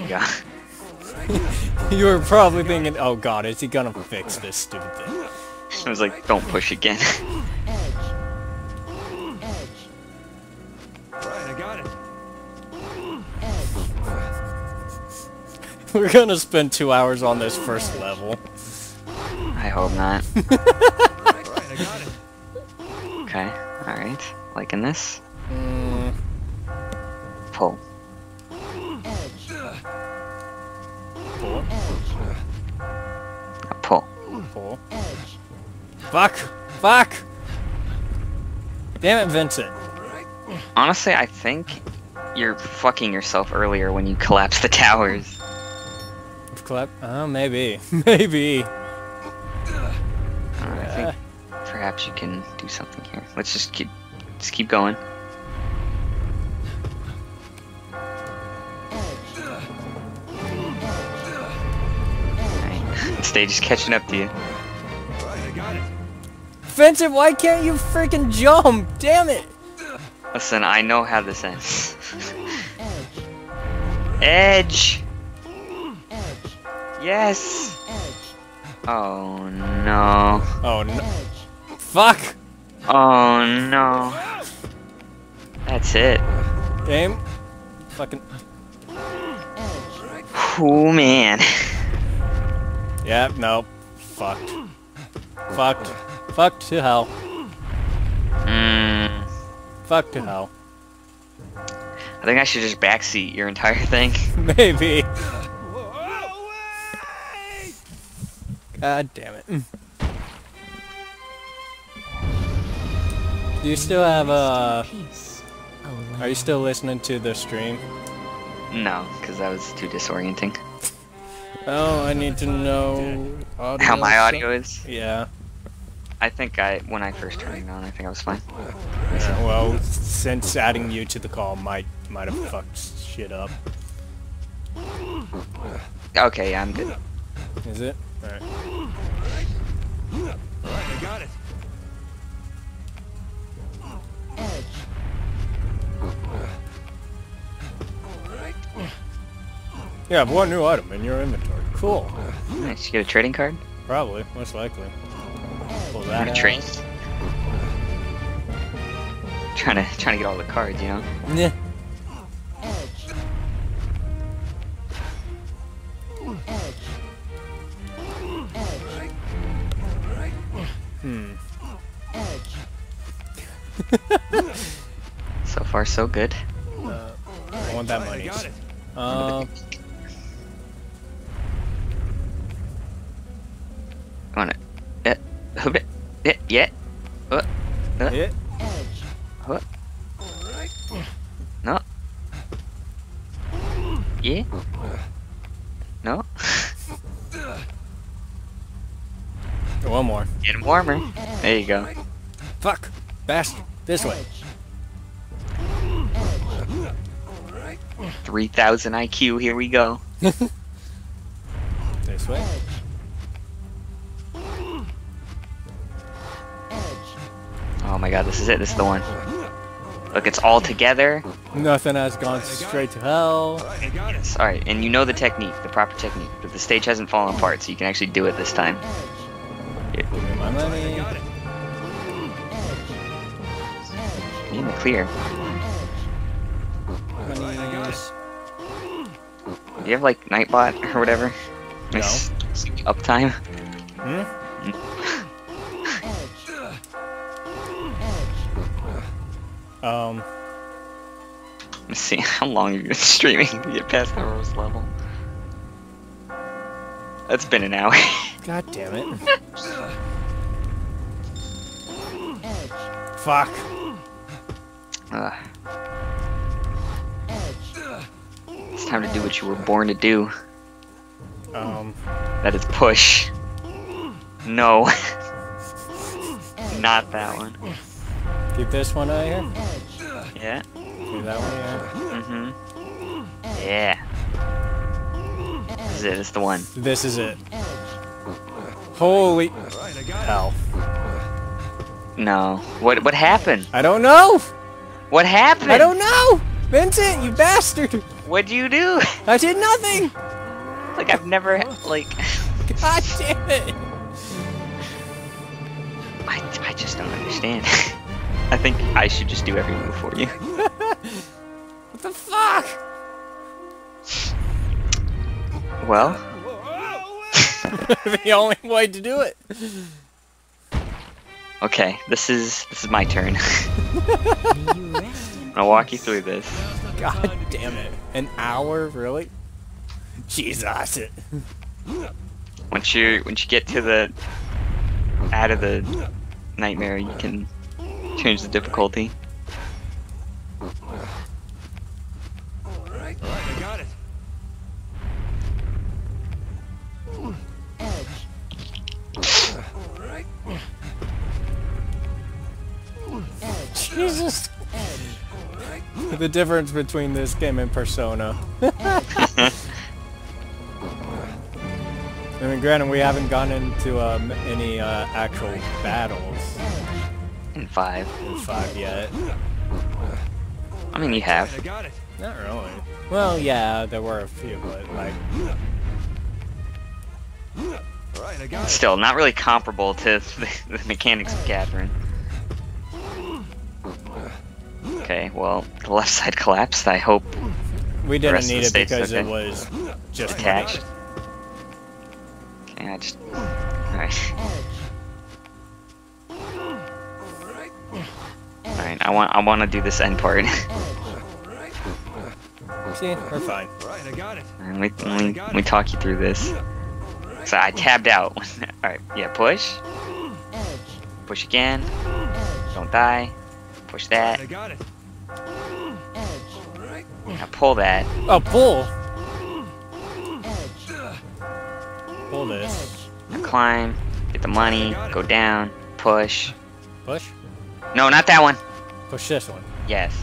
You were probably thinking, oh god, is he gonna fix this stupid thing? I was like, don't push again. Right, I got it. We're gonna spend two hours on this first level. I hope not. Right, I got it. Okay, alright. Liking this. Mm, Pull. Pull, A pull. pull. Fuck! Fuck! Damn it, Vincent. Honestly, I think you're fucking yourself earlier when you collapse the towers. Clap. Oh, maybe. maybe. Uh, I think perhaps you can do something here. Let's just keep, just keep going. Stage is catching up to you. Right, I got it. Vincent, why can't you freaking jump? Damn it! Listen, I know how this ends. Edge! Edge! Yes! Edge. Oh no. Oh no. Fuck! Oh no. That's it. Game. Fucking. Oh man. Yeah, no. Fucked. Fucked. Fucked to hell. Mm, Fuck to hell. I think I should just backseat your entire thing. Maybe. God damn it. Do you still have uh Peace. are you still listening to the stream? No, because that was too disorienting. Oh, I need to know audio How my so- audio is? Yeah. I think I, when I first turned it on, I think I was fine. yeah. Well, since adding you to the call might might have fucked shit up. Okay, yeah, I'm good. Is it? Alright. Right, I got it. You have one new item in your inventory. Cool. Nice, you get a trading card? Probably, most likely. Pull I'm that out. trade. Trying to, trying to get all the cards, you know? Yeah. Hmm. So far, so good. Uh, I want that money. got it. Um, Want it. Yeah, hoop it. Yeah, yeah. Uh, uh, yeah. uh. No. Yeah? No? One more. Getting warmer. There you go. Fuck. Bastard. This way. 3000 IQ, here we go. This way. Oh my god, this is it. This is the one. Look, it's all together. Nothing has gone straight to hell. Yes, alright, and you know the technique, the proper technique. But the stage hasn't fallen apart, so you can actually do it this time. Here, my money. in the clear. Monies. Do you have like Nightbot or whatever? No. Nice Uptime? Hmm? Um, Let's see, how long you've been streaming to get past the rose level? That's been an hour. god damn it. Fuck. Ugh. It's time to do what you were born to do. Um, That is push. No. Not that one. keep this one out here. Yeah. That one here. Mm-hmm. Yeah. This is it, it's the one. This is it. Holy hell. No. What what happened? I don't know! What happened? I don't know! Vincent, you bastard! What'd you do? I did nothing! Like I've never like God damn it! I, I just don't understand. I think I should just do every move for you. What the fuck? Well, the only way to do it. okay, this is this is my turn. I'll walk you through this. God damn it. An hour, really? Jesus. Once you once you get to the out of the nightmare, you can change the difficulty. Alright, I got it. Alright. Jesus. The difference between this game and Persona. I mean, granted, we haven't gone into um, any uh, actual battles In five. in 5 yet. I mean, you have. I got it. Not really. Well, yeah, there were a few, but like, Alright, I got it. Still, not really comparable to the, the mechanics of Catherine. Okay, well, the left side collapsed. I hope we didn't need it state's because it was just attached. Okay, I just. Alright. I want I want to do this end part. See, we're fine. Alright, I got it. and we, we, we talk you through this. So I tabbed out. Alright, yeah, push. Push again. Don't die. Push that. I got it. Now pull that. Oh, pull! Pull this. Now climb. Get the money. Go down. Push. Push? No, not that one. Push this one. Yes.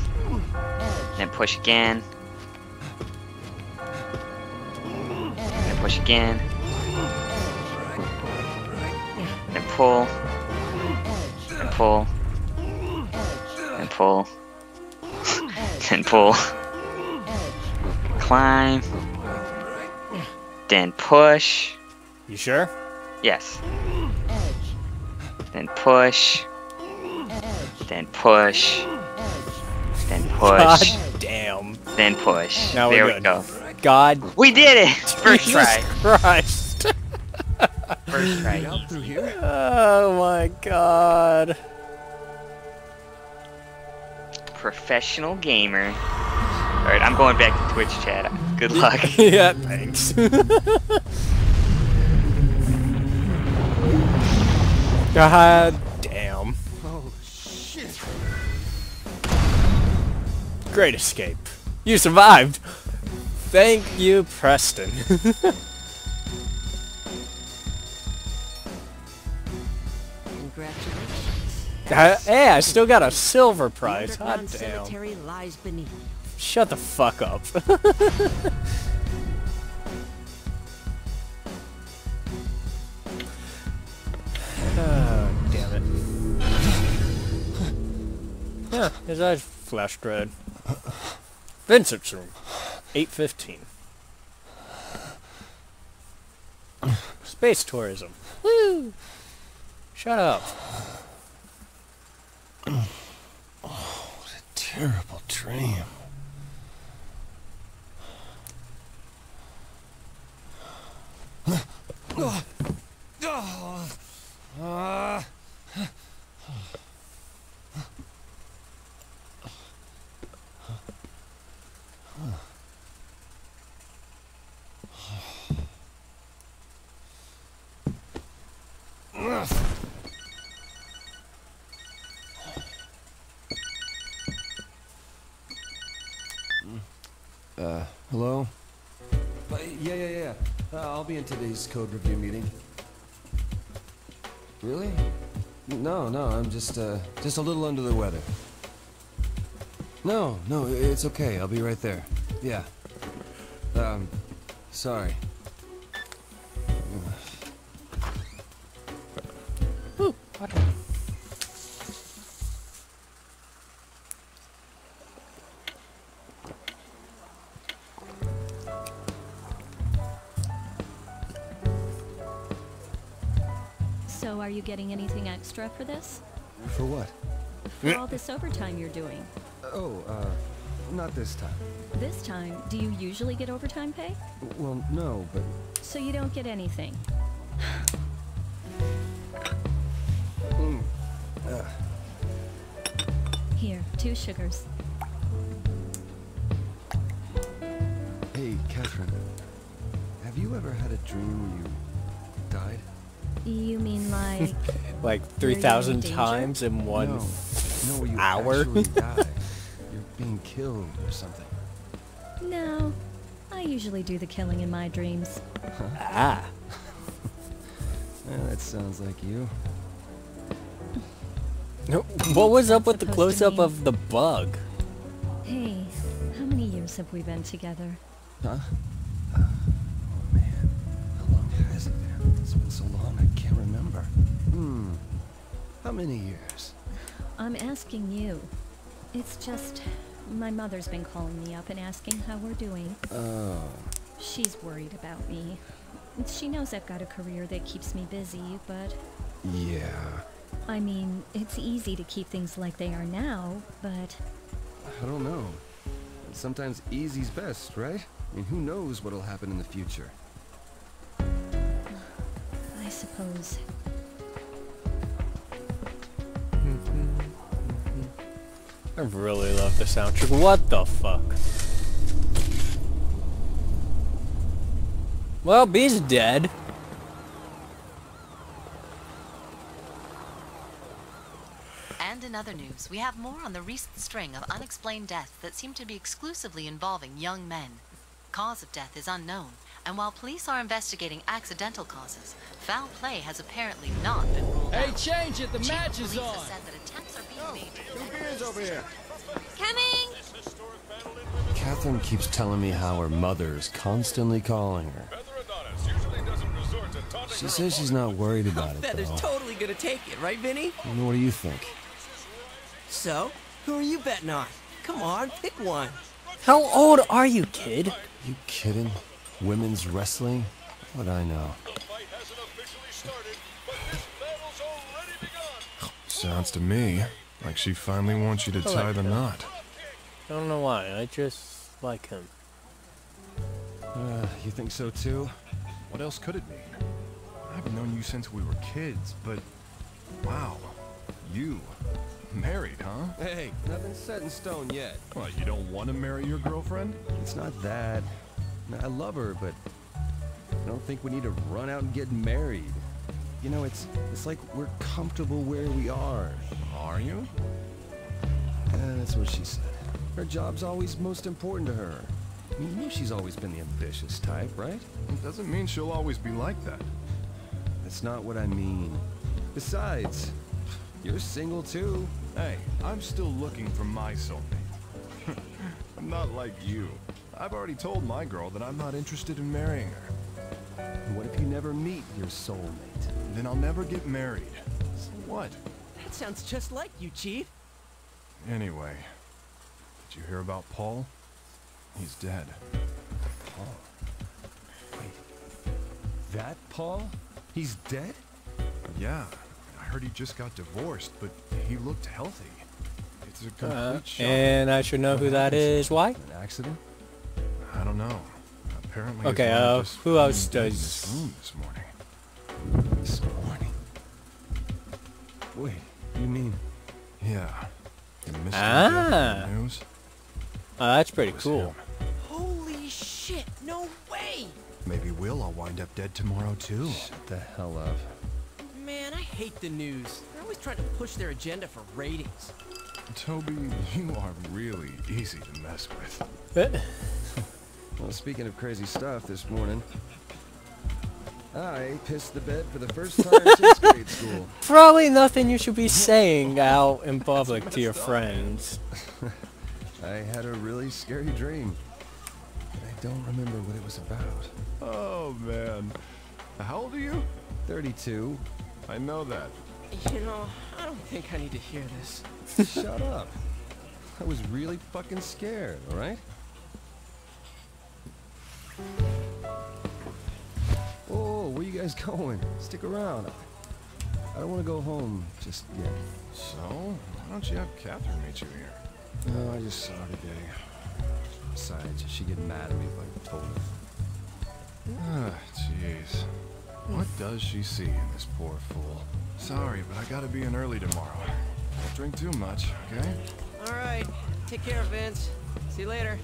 Then push again. Then push again. Then pull. Then pull. Then pull. then pull. Climb. Then push. You sure? Yes. Then push. Then push. Then push. God push. damn. Then push. Now we're there we go. God. We did it! First Jesus try. Christ. First try. Out through here. Oh my god. Professional gamer. Alright, I'm going back to Twitch chat. Good luck. yeah, thanks. God Great escape. You survived. Thank you, Preston. Congratulations. Uh, hey, I still got a silver prize. Hot damn. lies beneath. Shut the fuck up. oh, damn it. Yeah, his eyes flashed red. Vincent's room. 815. Space tourism. Woo! Shut up. Oh, what a terrible dream. Uh, hello? Uh, hello. yeah, yeah, yeah. Uh, I'll be in today's code review meeting. Really? No, no, I'm just, uh, just a little under the weather. No, no, it's okay. I'll be right there. Yeah. Um, sorry. Extra for this? For what? For all this overtime you're doing? Oh, uh, not this time. This time, do you usually get overtime pay? Well, no, but So you don't get anything. Mm. Uh, Here, two sugars. hey, Catherine. Have you ever had a dream where you died? You mean like... Like Were you in 3,000 times in one No. No, you hour? You're being killed or something. No. I usually do the killing in my dreams. ah. Yeah, that sounds like you. No, What was up with the close-up of the bug? Hey, how many years have we been together? Huh? It's just... My mother's been calling me up and asking how we're doing. Oh. She's worried about me. She knows I've got a career that keeps me busy, but... Yeah. I mean, it's easy to keep things like they are now, but... I don't know. Sometimes easy's best, right? I mean, who knows what'll happen in the future? I suppose. I really love the soundtrack. What the fuck? Well, B's dead. And in other news, we have more on the recent string of unexplained deaths that seem to be exclusively involving young men. Cause of death is unknown, and while police are investigating accidental causes, foul play has apparently not been ruled Hey, out. change it. The Chief match of is police has on. Said that attempts are being made to Two beers over here. Coming! Catherine keeps telling me how her mother's constantly calling her. She says she's not worried about it, Feather's though. totally gonna take it, right, Vinny? What do you think? So, who are you betting on? Come on, pick one. How old are you, kid? You kidding? Women's wrestling? What I know. Sounds to me like she finally wants you to I tie like the that. knot. I don't know why. I just like him. Uh, you think so too? What else could it be? I've known you since we were kids, but wow, you married, huh? Hey, nothing's set in stone yet. Well, you don't want to marry your girlfriend? It's not that. I love her, but I don't think we need to run out and get married. You know, it's it's like we're comfortable where we are. Are you? Yeah, that's what she said. Her job's always most important to her. I mean, you know she's always been the ambitious type, right? It doesn't mean she'll always be like that. That's not what I mean. Besides, you're single too. Hey, I'm still looking for my soulmate. I'm not like you. I've already told my girl that I'm not interested in marrying her. What if you never meet your soulmate? Then I'll never get married. So what? That sounds just like you, Chief. Anyway, did you hear about Paul? He's dead. Paul? Wait. That Paul? He's dead? Yeah. I heard he just got divorced, but he looked healthy. It's a complete Uh, shock. and I should know who that is. Why? An accident? I don't know. Apparently. Okay, uh, who else found him dead in does- this room this morning? This morning? Wait, you mean... Yeah. The mystery Ah. death in the news. Oh, that's pretty cool. him. Holy shit, no way! Maybe we'll will wind up dead tomorrow too. Shut the hell up. Man, I hate the news. They're always trying to push their agenda for ratings. Toby, you are really easy to mess with. Eh, Well, speaking of crazy stuff this morning, I pissed the bed for the first time since grade school. Probably nothing you should be saying out in public to your friends. I had a really scary dream. I don't remember what it was about. Oh man. How old are you? 32. I know that. You know, I don't think I need to hear this. Shut up. I was really fucking scared, alright? Oh, guys going? Stick around. I don't want to go home just yet. So, why don't you have Catherine meet you here? No, I just saw her today. Besides, she'd get mad at me if I told her. Ah, jeez. What does she see in this poor fool? Sorry, but I gotta be in early tomorrow. Don't drink too much, okay? Alright, take care, Vince. See you later.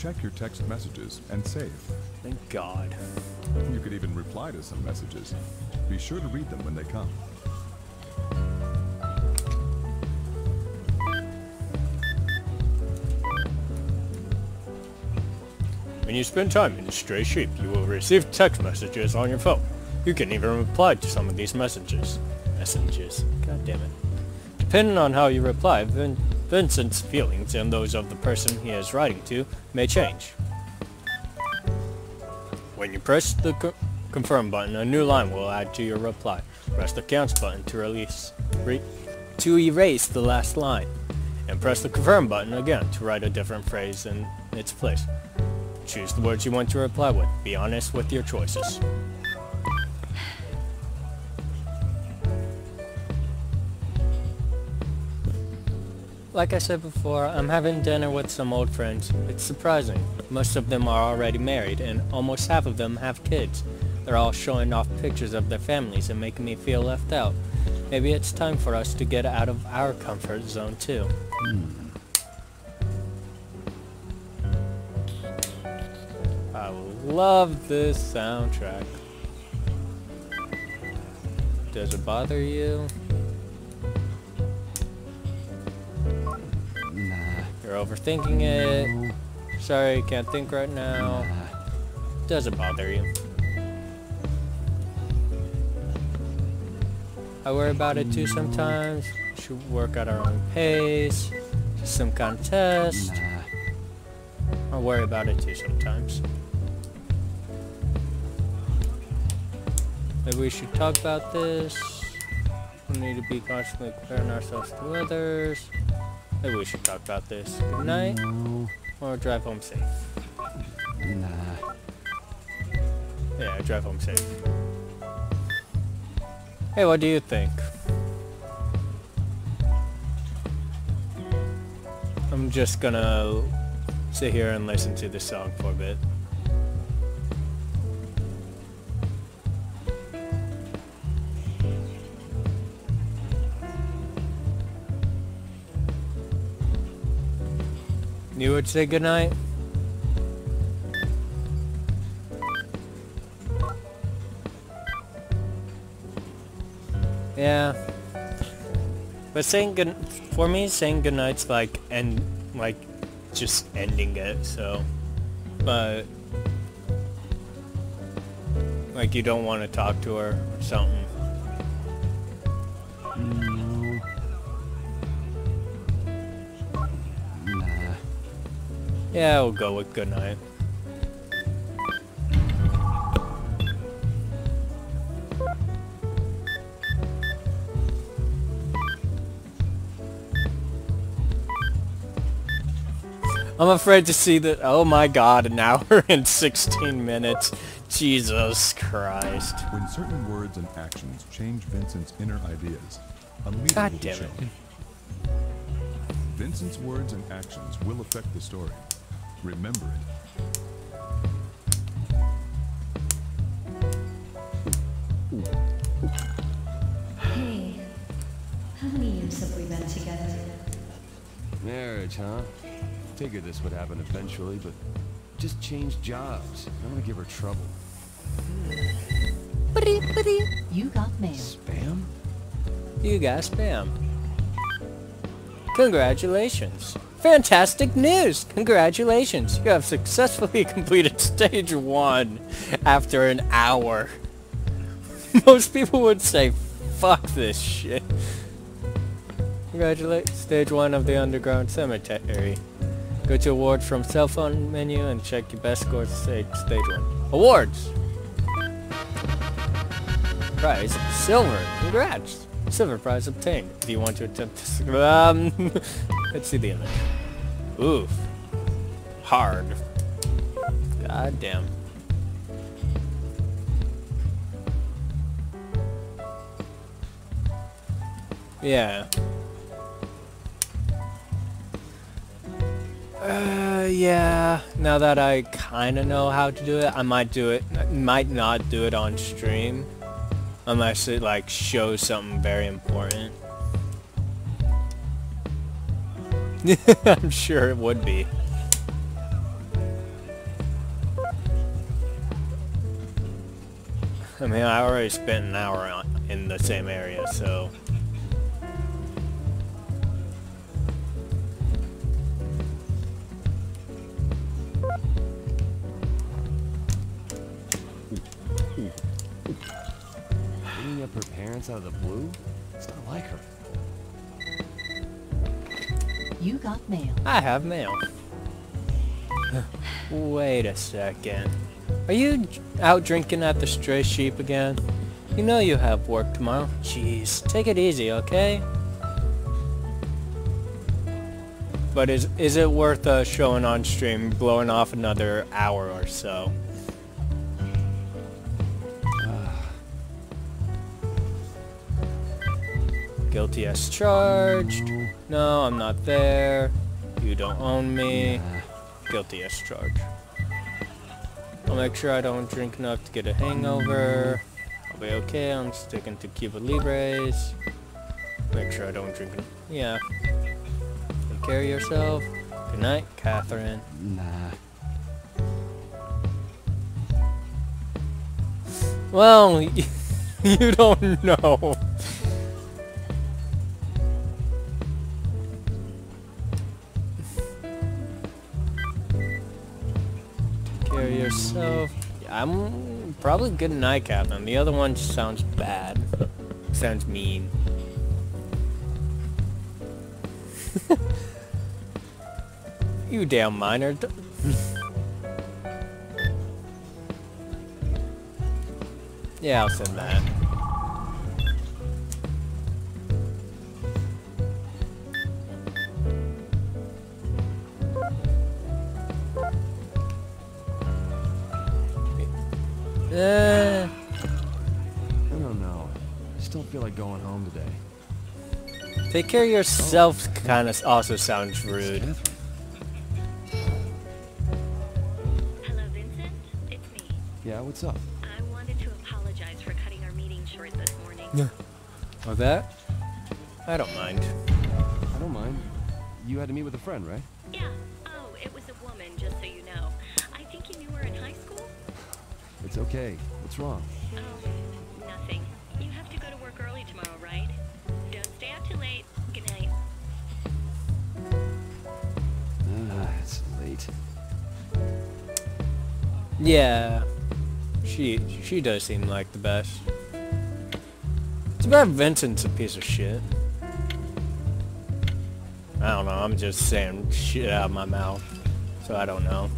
Check your text messages and save. Thank God. You could even reply to some messages. Be sure to read them when they come. When you spend time in Stray Sheep, you will receive text messages on your phone. You can even reply to some of these messages. Messages. God damn it. Depending on how you reply, Vin Vincent's feelings and those of the person he is writing to may change. When you press the co confirm button, a new line will add to your reply. Press the cancel button to release re to erase the last line, and press the confirm button again to write a different phrase in its place. Choose the words you want to reply with. Be honest with your choices. Like I said before, I'm having dinner with some old friends. It's surprising. Most of them are already married, and almost half of them have kids. They're all showing off pictures of their families and making me feel left out. Maybe it's time for us to get out of our comfort zone too. Hmm. I love this soundtrack. Does it bother you? You're overthinking it. Sorry, can't think right now. Doesn't bother you? I worry about it too sometimes. Should work at our own pace. Some kind of test. Nah. I worry about it too sometimes. Maybe we should talk about this. We need to be constantly comparing ourselves to others. Maybe we should talk about this. Good night, No. or drive home safe. Nah. Yeah, drive home safe. Hey, what do you think? I'm just gonna sit here and listen to this song for a bit. Would say goodnight? Yeah. But saying good for me, saying goodnight's like end like just ending it. So, but like you don't want to talk to her or something. Yeah, we'll go with goodnight. I'm afraid to see that. Oh my god, an hour and 16 minutes. Jesus Christ. When certain words and actions change Vincent's inner ideas, God damn it. Vincent's words and actions will affect the story. Remember it. Hey, how many years have we been together? Marriage, huh? Figured this would happen eventually, but just change jobs. I don't want to give her trouble. You got mail. Spam? You got spam. Congratulations. Fantastic news! Congratulations! You have successfully completed stage one after an hour. Most people would say, fuck this shit. Congratulate stage one of the underground cemetery. Go to awards from cell phone menu and check your best scores to stage, stage one. Awards! Prize, silver. Congrats! Silver prize obtained. Do you want to attempt this? Um, let's see the image. Oof. Hard. God damn. Yeah. Uh, yeah. Now that I kind of know how to do it, I might do it. Might not do it on stream, unless it like shows something very important. I'm sure it would be. I mean, I already spent an hour in the same area, so... Bringing up her parents out of the blue? It's not like her. You got mail. I have mail. Wait a second. Are you out drinking at the Stray Sheep again? You know you have work tomorrow. Jeez, take it easy, okay? But is is it worth uh, showing on stream, blowing off another hour or so? Guilty as charged. No, I'm not there. You don't own me. Guilty as charged. I'll make sure I don't drink enough to get a hangover. I'll be okay. I'm sticking to Cuba Libres. Make sure I don't drink. Yeah. Take care of yourself. Good night, Catherine. Nah. Well, you don't know. Yourself. I'm probably good night, Catherine. The other one sounds bad. Sounds mean. you damn minor. D- Yeah, I'll send that. Uh, I don't know. I just don't feel like going home today. take care of yourself kind of also sounds rude. Hello, Vincent. It's me. Yeah, what's up? I wanted to apologize for cutting our meeting short this morning. Yeah. Oh, that? I don't mind. I don't mind. You had to meet with a friend, right? Okay. What's wrong? Oh, nothing. You have to go to work early tomorrow, right? Don't stay out too late. Good night. Ah, it's late. Yeah. She she does seem like the best. It's about Vincent's a piece of shit. I don't know, I'm just saying shit out of my mouth. So I don't know.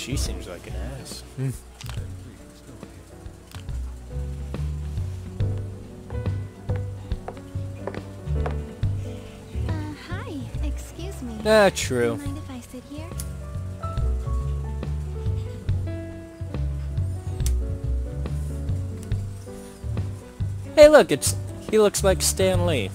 She seems like an ass. Uh, hi. Excuse me. Ah, true. Do you mind if I sit here? Hey look, it's he looks like Stan Lee.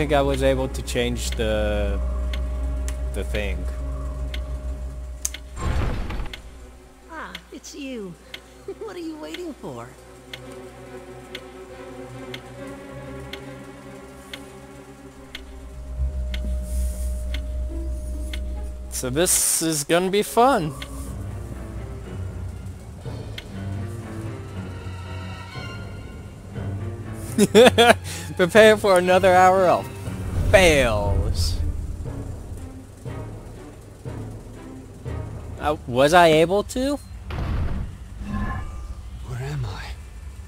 Think I was able to change the the thing. Ah, it's you. What are you waiting for? So this is gonna be fun. Prepare for another hour of fails. Uh, was I able to? Where am I?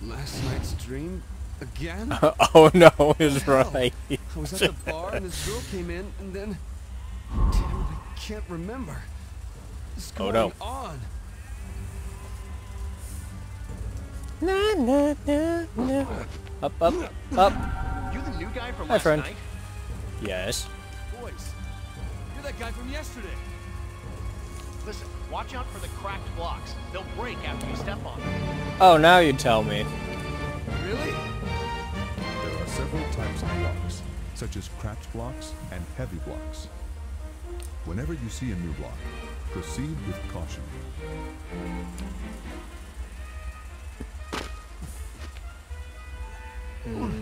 Last night's dream? Again? oh no, is Hell, right. I was at the bar and this girl came in and then... Damn I can't remember. What's Oh, going no. on? Na, na, na, na. Up, up, up. You guy from Hi, last friend. night? Yes. Boys, you're that guy from yesterday. Listen, watch out for the cracked blocks. They'll break after you step on them. Oh, now you tell me. Really? There are several types of blocks, such as cracked blocks and heavy blocks. Whenever you see a new block, proceed with caution. Hmm.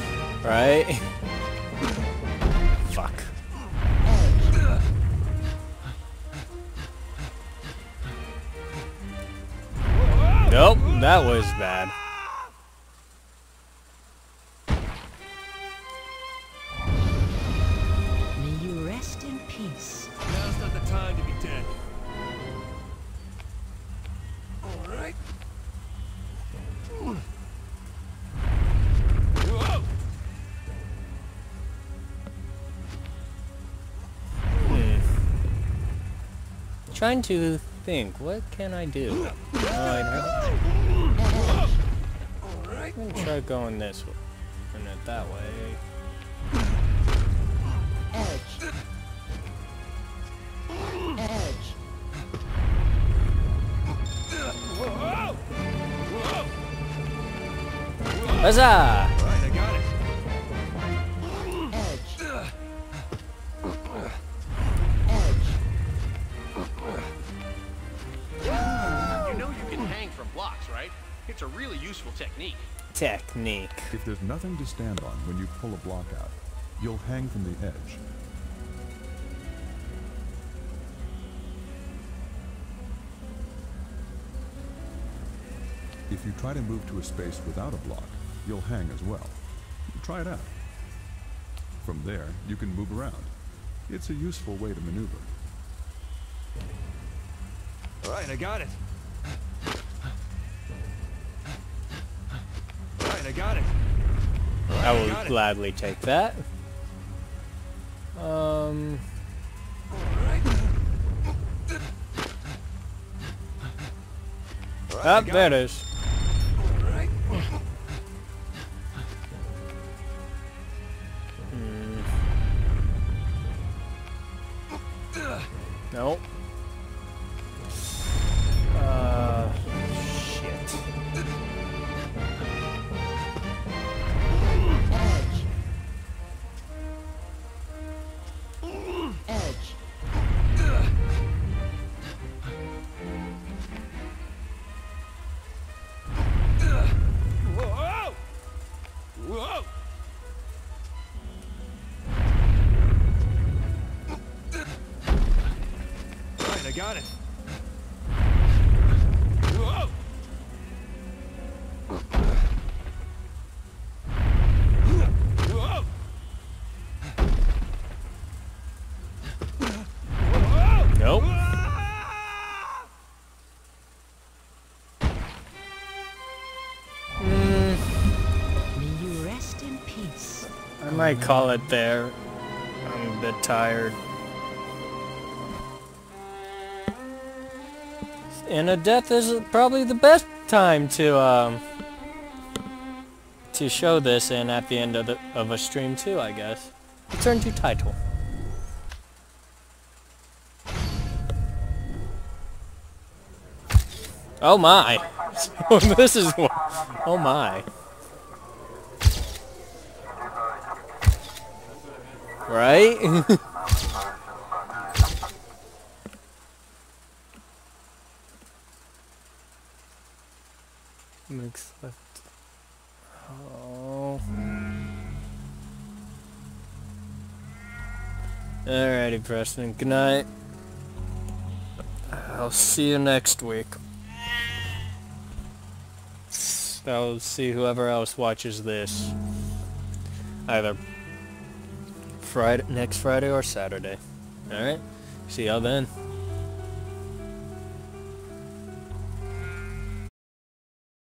Trying to think, what can I do? Oh, I I'm gonna try going this way. And it that way. Edge. Edge. Huzzah! Nothing to stand on when you pull a block out, you'll hang from the edge. If you try to move to a space without a block, you'll hang as well. Try it out. From there, you can move around. It's a useful way to maneuver. All right, I got it. All right, I got it. I will gladly take that. Um. I Ah, there it is. Might call it there. I'm a bit tired. And a death is probably the best time to um to show this in at the end of the of a stream too, I guess. Return to title. Oh my! this is oh my. Right? Mix left. Oh. Alrighty, Preston. Good night. I'll see you next week. I'll see whoever else watches this. Either Friday, next Friday or Saturday. Alright? See y'all then.